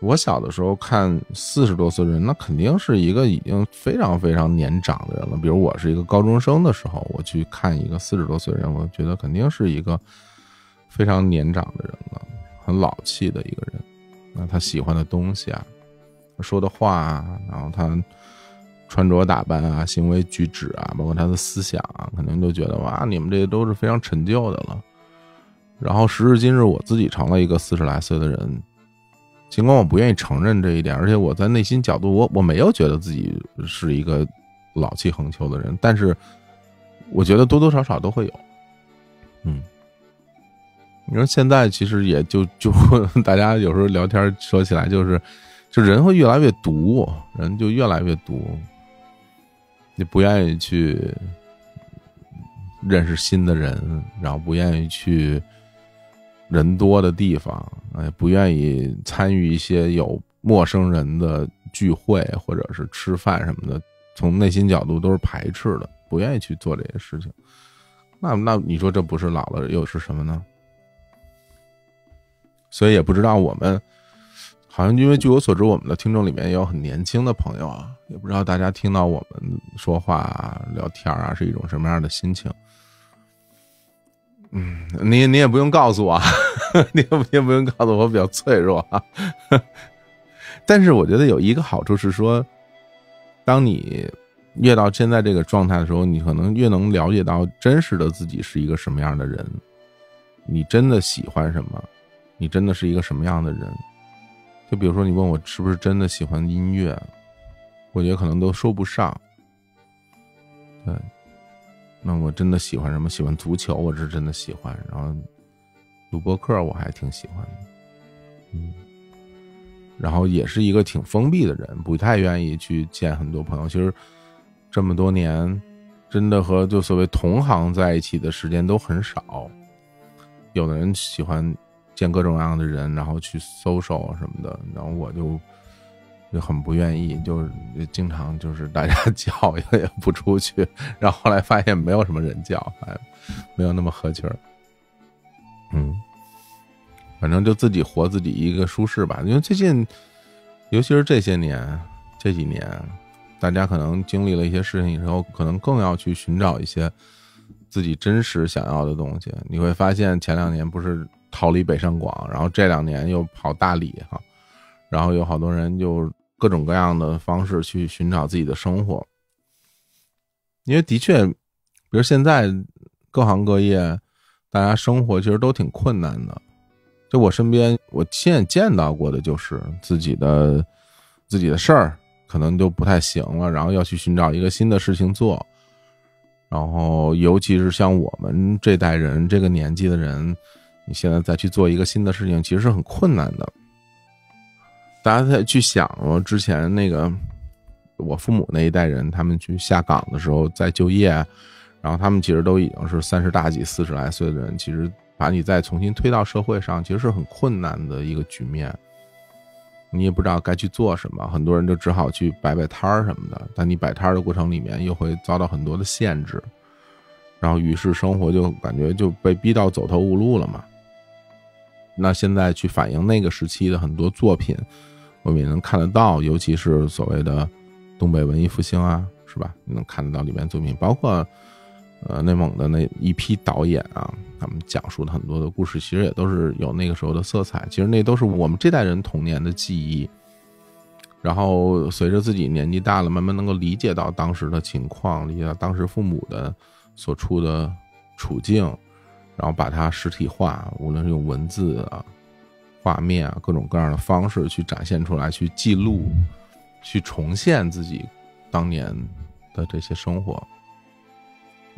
我小的时候看四十多岁的人，那肯定是一个已经非常非常年长的人了。比如我是一个高中生的时候，我去看一个四十多岁人，我觉得肯定是一个非常年长的人了，很老气的一个人。那他喜欢的东西啊，说的话啊，然后他穿着打扮啊，行为举止啊，包括他的思想啊，肯定就觉得哇，你们这些都是非常陈旧的了。然后时至今日，我自己成了一个四十来岁的人。尽管我不愿意承认这一点，而且我在内心角度，我我没有觉得自己是一个老气横秋的人，但是我觉得多多少少都会有。嗯，你说现在其实也就就 [laughs] 大家有时候聊天说起来，就是就人会越来越毒，人就越来越毒，你不愿意去认识新的人，然后不愿意去。人多的地方，哎，不愿意参与一些有陌生人的聚会或者是吃饭什么的，从内心角度都是排斥的，不愿意去做这些事情。那那你说这不是老了又是什么呢？所以也不知道我们，好像因为据我所知，我们的听众里面也有很年轻的朋友啊，也不知道大家听到我们说话聊天啊是一种什么样的心情。嗯，你你也不用告诉我，[laughs] 你也你也不用告诉我，我比较脆弱。[laughs] 但是我觉得有一个好处是说，当你越到现在这个状态的时候，你可能越能了解到真实的自己是一个什么样的人，你真的喜欢什么，你真的是一个什么样的人。就比如说，你问我是不是真的喜欢音乐，我觉得可能都说不上。对。那我真的喜欢什么？喜欢足球，我是真的喜欢。然后录播客，我还挺喜欢的。嗯，然后也是一个挺封闭的人，不太愿意去见很多朋友。其实这么多年，真的和就所谓同行在一起的时间都很少。有的人喜欢见各种各样的人，然后去 social 什么的，然后我就。就很不愿意，就是经常就是大家 [laughs] 叫也也不出去，然后后来发现没有什么人叫，哎，没有那么合群儿。嗯，反正就自己活自己一个舒适吧。因为最近，尤其是这些年这几年，大家可能经历了一些事情以后，可能更要去寻找一些自己真实想要的东西。你会发现，前两年不是逃离北上广，然后这两年又跑大理哈，然后有好多人就。各种各样的方式去寻找自己的生活，因为的确，比如现在各行各业，大家生活其实都挺困难的。就我身边，我亲眼见到过的，就是自己的自己的事儿可能就不太行了，然后要去寻找一个新的事情做。然后，尤其是像我们这代人这个年纪的人，你现在再去做一个新的事情，其实是很困难的。大家再去想，之前那个我父母那一代人，他们去下岗的时候再就业，然后他们其实都已经是三十大几、四十来岁的人，其实把你再重新推到社会上，其实是很困难的一个局面。你也不知道该去做什么，很多人就只好去摆摆摊儿什么的。但你摆摊儿的过程里面，又会遭到很多的限制，然后于是生活就感觉就被逼到走投无路了嘛。那现在去反映那个时期的很多作品。我们也能看得到，尤其是所谓的东北文艺复兴啊，是吧？你能看得到里面作品，包括呃内蒙的那一批导演啊，他们讲述的很多的故事，其实也都是有那个时候的色彩。其实那都是我们这代人童年的记忆。然后随着自己年纪大了，慢慢能够理解到当时的情况，理解到当时父母的所处的处境，然后把它实体化，无论是用文字啊。画面啊，各种各样的方式去展现出来，去记录，去重现自己当年的这些生活。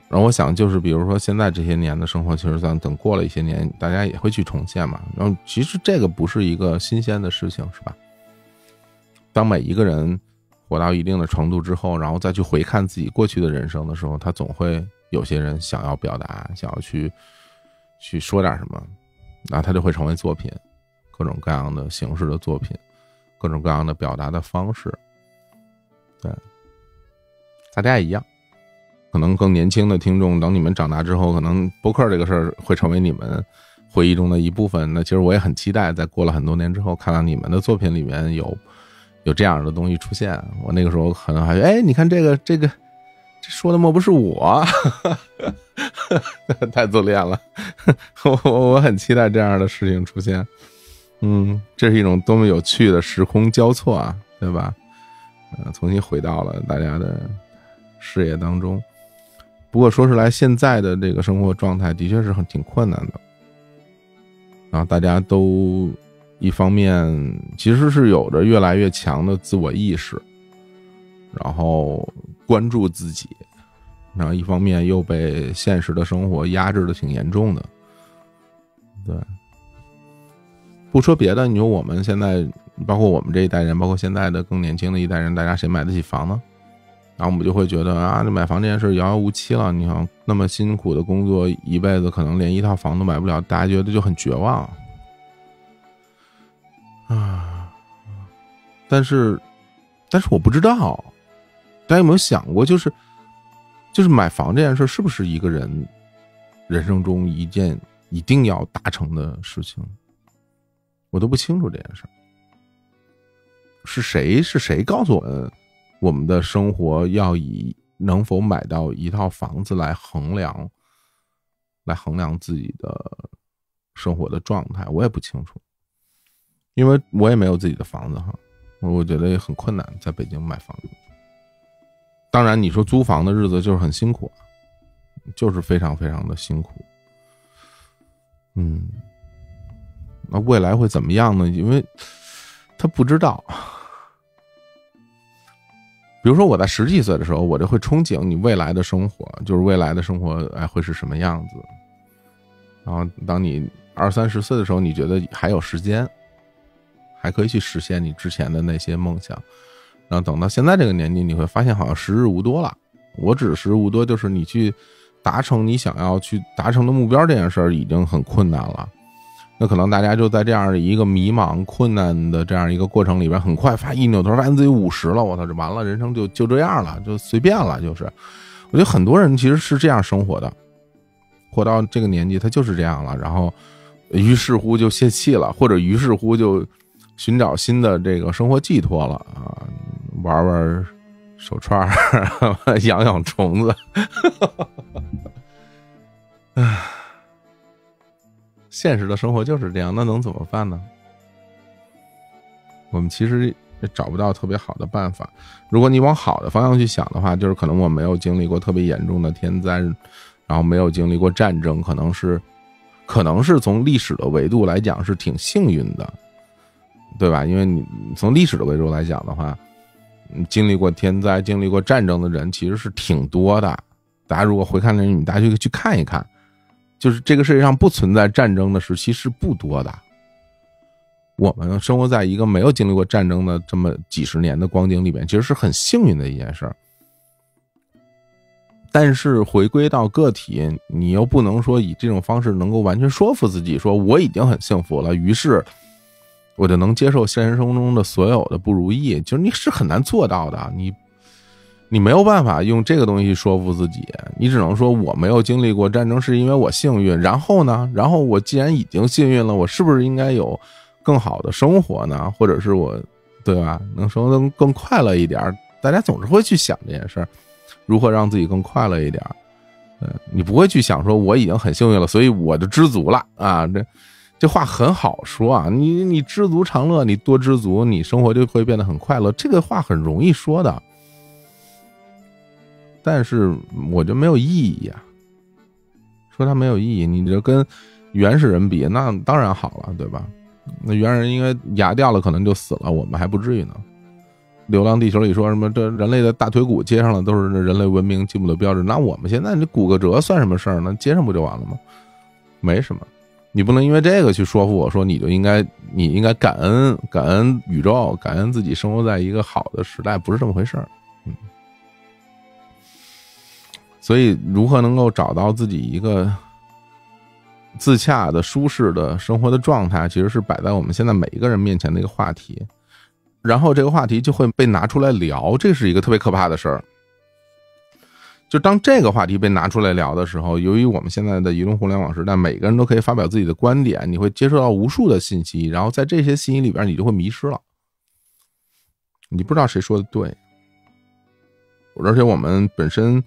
然后我想，就是比如说现在这些年的生活，其实咱等过了一些年，大家也会去重现嘛。然后其实这个不是一个新鲜的事情，是吧？当每一个人活到一定的程度之后，然后再去回看自己过去的人生的时候，他总会有些人想要表达，想要去去说点什么，那他就会成为作品，各种各样的形式的作品，各种各样的表达的方式。对，大家也一样。可能更年轻的听众，等你们长大之后，可能播客这个事儿会成为你们回忆中的一部分。那其实我也很期待，在过了很多年之后，看到你们的作品里面有有这样的东西出现。我那个时候可能还哎，你看这个这个，这说的莫不是我？[laughs] 太自恋了，[laughs] 我我我很期待这样的事情出现。嗯，这是一种多么有趣的时空交错啊，对吧？呃，重新回到了大家的视野当中。不过说出来，现在的这个生活状态的确是很挺困难的。然后大家都一方面其实是有着越来越强的自我意识，然后关注自己，然后一方面又被现实的生活压制的挺严重的。对，不说别的，你说我们现在，包括我们这一代人，包括现在的更年轻的一代人，大家谁买得起房呢？然后我们就会觉得啊，这买房这件事遥遥无期了。你看那么辛苦的工作，一辈子可能连一套房都买不了，大家觉得就很绝望啊。但是，但是我不知道，大家有没有想过，就是就是买房这件事是不是一个人人生中一件一定要达成的事情？我都不清楚这件事儿是谁是谁告诉我们？我们的生活要以能否买到一套房子来衡量，来衡量自己的生活的状态，我也不清楚，因为我也没有自己的房子哈，我觉得也很困难，在北京买房子。当然，你说租房的日子就是很辛苦啊，就是非常非常的辛苦。嗯，那未来会怎么样呢？因为他不知道。比如说我在十几岁的时候，我就会憧憬你未来的生活，就是未来的生活哎会是什么样子。然后当你二三十岁的时候，你觉得还有时间，还可以去实现你之前的那些梦想。然后等到现在这个年纪，你会发现好像时日无多了。我指时日无多，就是你去达成你想要去达成的目标这件事儿已经很困难了。那可能大家就在这样的一个迷茫、困难的这样一个过程里边，很快发一扭头发现自己五十了，我操，这完了，人生就就这样了，就随便了。就是，我觉得很多人其实是这样生活的，活到这个年纪，他就是这样了。然后，于是乎就泄气了，或者于是乎就寻找新的这个生活寄托了啊，玩玩手串，[laughs] 养养虫子，唉。[laughs] 现实的生活就是这样，那能怎么办呢？我们其实也找不到特别好的办法。如果你往好的方向去想的话，就是可能我没有经历过特别严重的天灾，然后没有经历过战争，可能是，可能是从历史的维度来讲是挺幸运的，对吧？因为你从历史的维度来讲的话，经历过天灾、经历过战争的人其实是挺多的。大家如果回看那，你大家去去看一看。就是这个世界上不存在战争的时期是不多的。我们生活在一个没有经历过战争的这么几十年的光景里面，其实是很幸运的一件事儿。但是回归到个体，你又不能说以这种方式能够完全说服自己说我已经很幸福了，于是我就能接受现实生活中的所有的不如意。就是你是很难做到的，你。你没有办法用这个东西说服自己，你只能说我没有经历过战争是因为我幸运。然后呢？然后我既然已经幸运了，我是不是应该有更好的生活呢？或者是我，对吧？能生活更快乐一点？大家总是会去想这件事儿，如何让自己更快乐一点？嗯，你不会去想说我已经很幸运了，所以我就知足了啊？这这话很好说啊，你你知足常乐，你多知足，你生活就会变得很快乐。这个话很容易说的。但是我觉得没有意义呀，说它没有意义，你就跟原始人比，那当然好了，对吧？那原始人因为牙掉了，可能就死了，我们还不至于呢。《流浪地球》里说什么，这人类的大腿骨接上了，都是人类文明进步的标志。那我们现在这骨骼折算什么事儿呢？接上不就完了吗？没什么，你不能因为这个去说服我说你就应该你应该感恩感恩宇宙，感恩自己生活在一个好的时代，不是这么回事儿。所以如何能够找到自己一个自洽的、舒适的生活的状态，其实是摆在我们现在每一个人面前的一个话题。然后这个话题就会被拿出来聊，这是一个特别可怕的事儿。就当这个话题被拿出来聊的时候，由于我们现在的移动互联网时代，每个人都可以发表自己的观点，你会接受到无数的信息，然后在这些信息里边，你就会迷失了，你不知道谁说的对。而且我们本身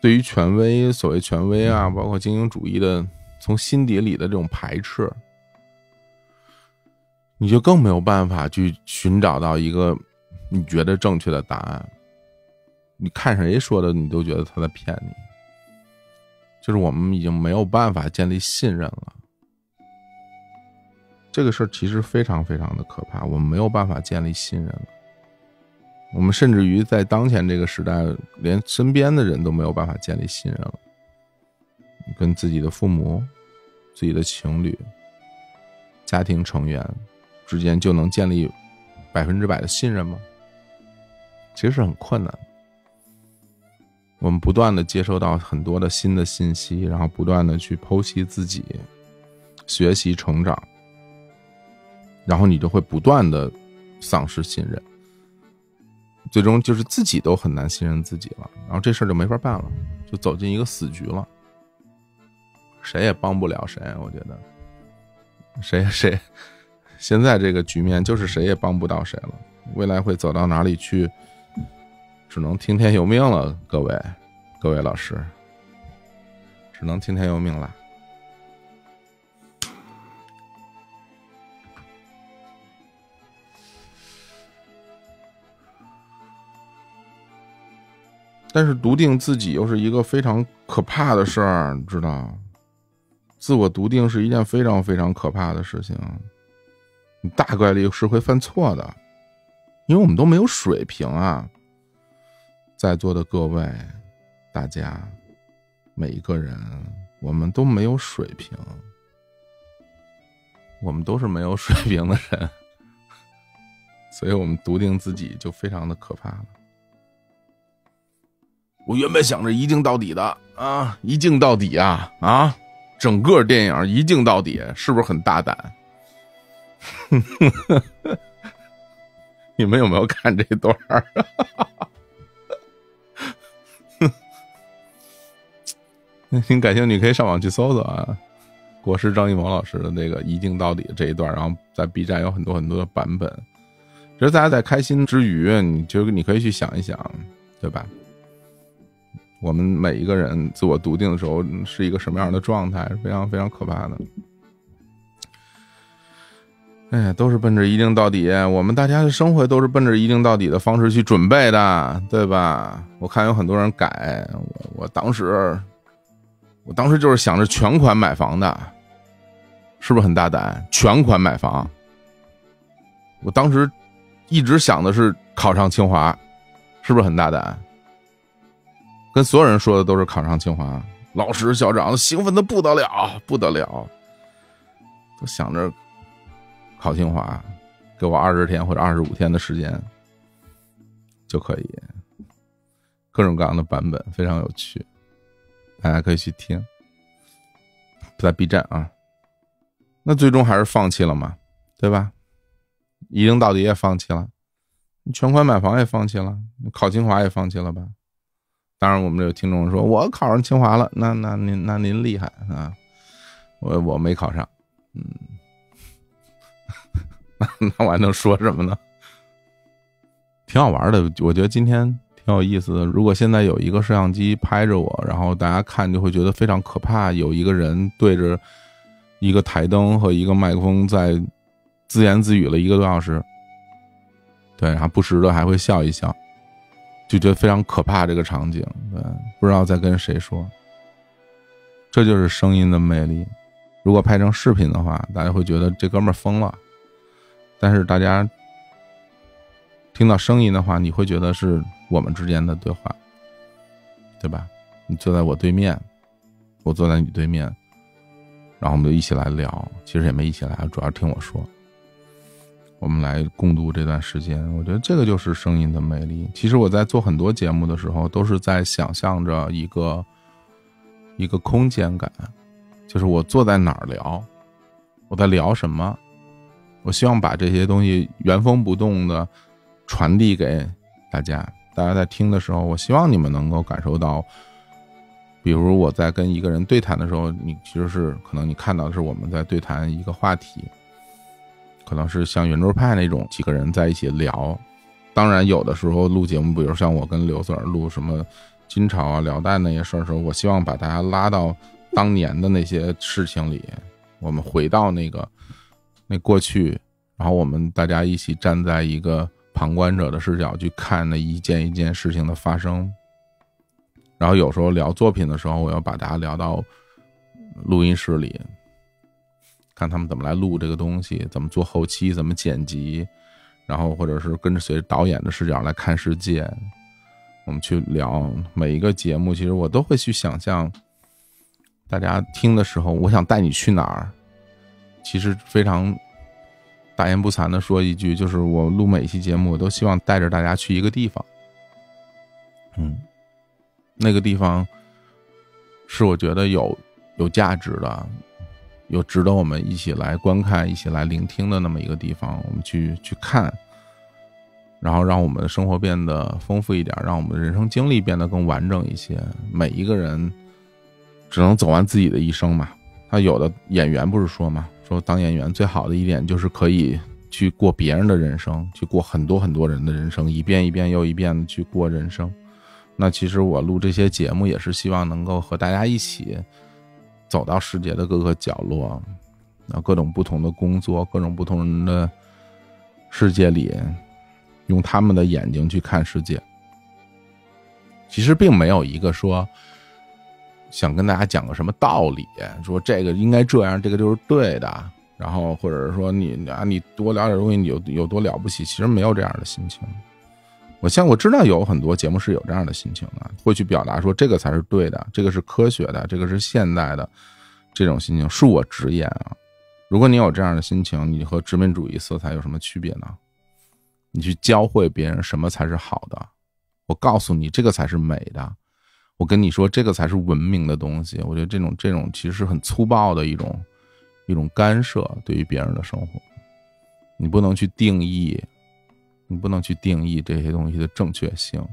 对于权威、所谓权威啊，包括精英主义的，从心底里的这种排斥，你就更没有办法去寻找到一个你觉得正确的答案。你看谁说的，你都觉得他在骗你。就是我们已经没有办法建立信任了，这个事儿其实非常非常的可怕。我们没有办法建立信任了，我们甚至于在当前这个时代，连身边的人都没有办法建立信任了。跟自己的父母、自己的情侣、家庭成员之间就能建立百分之百的信任吗？其实是很困难。我们不断的接收到很多的新的信息，然后不断的去剖析自己，学习成长，然后你就会不断的丧失信任，最终就是自己都很难信任自己了，然后这事儿就没法办了，就走进一个死局了，谁也帮不了谁，我觉得，谁谁，现在这个局面就是谁也帮不到谁了，未来会走到哪里去？只能听天由命了，各位，各位老师，只能听天由命了。但是笃定自己又是一个非常可怕的事儿，你知道？自我笃定是一件非常非常可怕的事情，你大概率是会犯错的，因为我们都没有水平啊。在座的各位，大家，每一个人，我们都没有水平，我们都是没有水平的人，所以我们笃定自己就非常的可怕了。我原本想着一镜到底的啊，一镜到底啊啊，整个电影一镜到底，是不是很大胆？[laughs] 你们有没有看这段儿？[laughs] 您感兴趣可以上网去搜搜啊，国师张艺谋老师的那个一镜到底这一段，然后在 B 站有很多很多的版本。其实大家在开心之余，你就你可以去想一想，对吧？我们每一个人自我笃定的时候是一个什么样的状态，是非常非常可怕的。哎，都是奔着一定到底，我们大家的生活都是奔着一定到底的方式去准备的，对吧？我看有很多人改，我我当时。我当时就是想着全款买房的，是不是很大胆？全款买房。我当时一直想的是考上清华，是不是很大胆？跟所有人说的都是考上清华，老师校长兴奋的不得了，不得了，都想着考清华，给我二十天或者二十五天的时间就可以，各种各样的版本非常有趣。大家可以去听，在 B 站啊。那最终还是放弃了嘛，对吧？一镜到底也放弃了，全款买房也放弃了，考清华也放弃了吧？当然，我们有听众说，我考上清华了，那那您那您厉害啊！我我没考上，嗯，那 [laughs] 那我还能说什么呢？挺好玩的，我觉得今天。挺有意思的。如果现在有一个摄像机拍着我，然后大家看就会觉得非常可怕。有一个人对着一个台灯和一个麦克风在自言自语了一个多小时，对，然后不时的还会笑一笑，就觉得非常可怕。这个场景，对，不知道在跟谁说。这就是声音的魅力。如果拍成视频的话，大家会觉得这哥们儿疯了。但是大家听到声音的话，你会觉得是。我们之间的对话，对吧？你坐在我对面，我坐在你对面，然后我们就一起来聊，其实也没一起来，主要听我说。我们来共度这段时间，我觉得这个就是声音的魅力。其实我在做很多节目的时候，都是在想象着一个一个空间感，就是我坐在哪儿聊，我在聊什么，我希望把这些东西原封不动的传递给大家。大家在听的时候，我希望你们能够感受到。比如我在跟一个人对谈的时候，你其实是可能你看到的是我们在对谈一个话题，可能是像圆桌派那种几个人在一起聊。当然，有的时候录节目，比如像我跟刘 Sir 录什么金朝啊、辽代那些事儿的时候，我希望把大家拉到当年的那些事情里，我们回到那个那过去，然后我们大家一起站在一个旁观者的视角去看那一件一件事情的发生。然后有时候聊作品的时候，我要把大家聊到录音室里，看他们怎么来录这个东西，怎么做后期，怎么剪辑，然后或者是跟着随着导演的视角来看世界。我们去聊每一个节目，其实我都会去想象，大家听的时候，我想带你去哪儿。其实非常大言不惭的说一句，就是我录每一期节目，我都希望带着大家去一个地方。嗯。那个地方是我觉得有有价值的，有值得我们一起来观看、一起来聆听的那么一个地方。我们去去看，然后让我们的生活变得丰富一点，让我们的人生经历变得更完整一些。每一个人只能走完自己的一生嘛。他有的演员不是说嘛，说当演员最好的一点就是可以去过别人的人生，去过很多很多人的人生，一遍一遍又一遍的去过人生。那其实我录这些节目也是希望能够和大家一起走到世界的各个角落，啊，各种不同的工作，各种不同人的世界里，用他们的眼睛去看世界。其实并没有一个说想跟大家讲个什么道理，说这个应该这样，这个就是对的，然后或者是说你啊，你多聊点东西，你有有多了不起？其实没有这样的心情。我像我知道有很多节目是有这样的心情的，会去表达说这个才是对的，这个是科学的，这个是现代的，这种心情恕我直言啊。如果你有这样的心情，你和殖民主义色彩有什么区别呢？你去教会别人什么才是好的，我告诉你这个才是美的，我跟你说这个才是文明的东西。我觉得这种这种其实是很粗暴的一种一种干涉，对于别人的生活，你不能去定义。你不能去定义这些东西的正确性，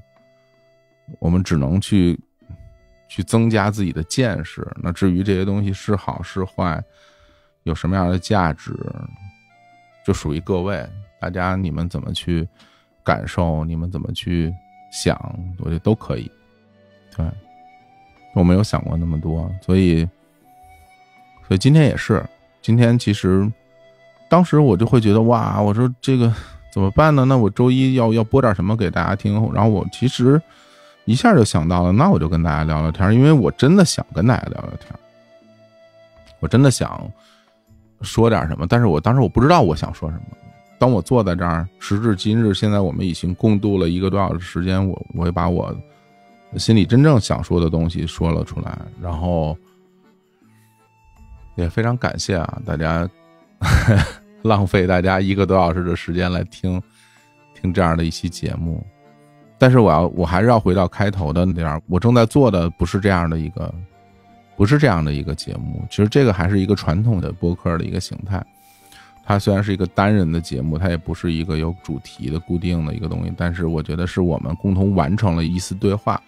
我们只能去去增加自己的见识。那至于这些东西是好是坏，有什么样的价值，就属于各位大家你们怎么去感受，你们怎么去想，我觉得都可以。对，我没有想过那么多，所以所以今天也是，今天其实当时我就会觉得哇，我说这个。怎么办呢？那我周一要要播点什么给大家听？然后我其实一下就想到了，那我就跟大家聊聊天，因为我真的想跟大家聊聊天，我真的想说点什么，但是我当时我不知道我想说什么。当我坐在这儿，时至今日，现在我们已经共度了一个多小时时间，我我也把我心里真正想说的东西说了出来，然后也非常感谢啊，大家。浪费大家一个多小时的时间来听，听这样的一期节目，但是我要我还是要回到开头的那样，我正在做的不是这样的一个，不是这样的一个节目。其实这个还是一个传统的播客的一个形态，它虽然是一个单人的节目，它也不是一个有主题的固定的一个东西，但是我觉得是我们共同完成了一次对话，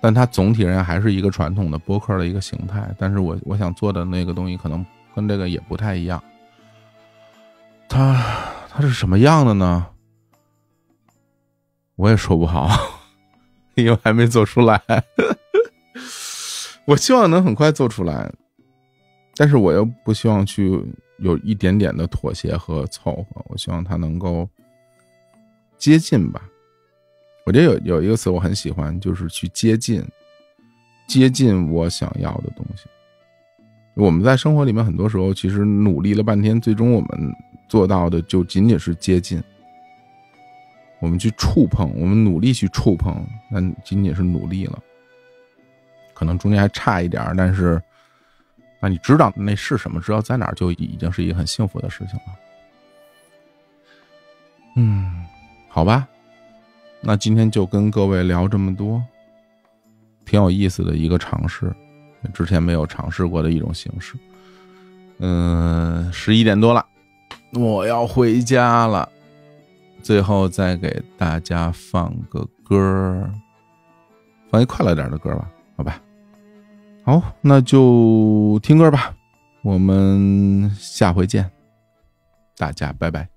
但它总体上还是一个传统的播客的一个形态。但是我我想做的那个东西可能跟这个也不太一样。他他是什么样的呢？我也说不好，[laughs] 因为还没做出来。[laughs] 我希望能很快做出来，但是我又不希望去有一点点的妥协和凑合。我希望他能够接近吧。我觉得有有一个词我很喜欢，就是去接近，接近我想要的东西。我们在生活里面很多时候其实努力了半天，最终我们。做到的就仅仅是接近，我们去触碰，我们努力去触碰，那仅仅是努力了，可能中间还差一点但是那你知道那是什么，知道在哪儿，就已经是一个很幸福的事情了。嗯，好吧，那今天就跟各位聊这么多，挺有意思的一个尝试，之前没有尝试过的一种形式。嗯，十一点多了，我要回家了。最后再给大家放个歌放一快乐点的歌吧，好吧。好，那就听歌吧。我们下回见，大家拜拜。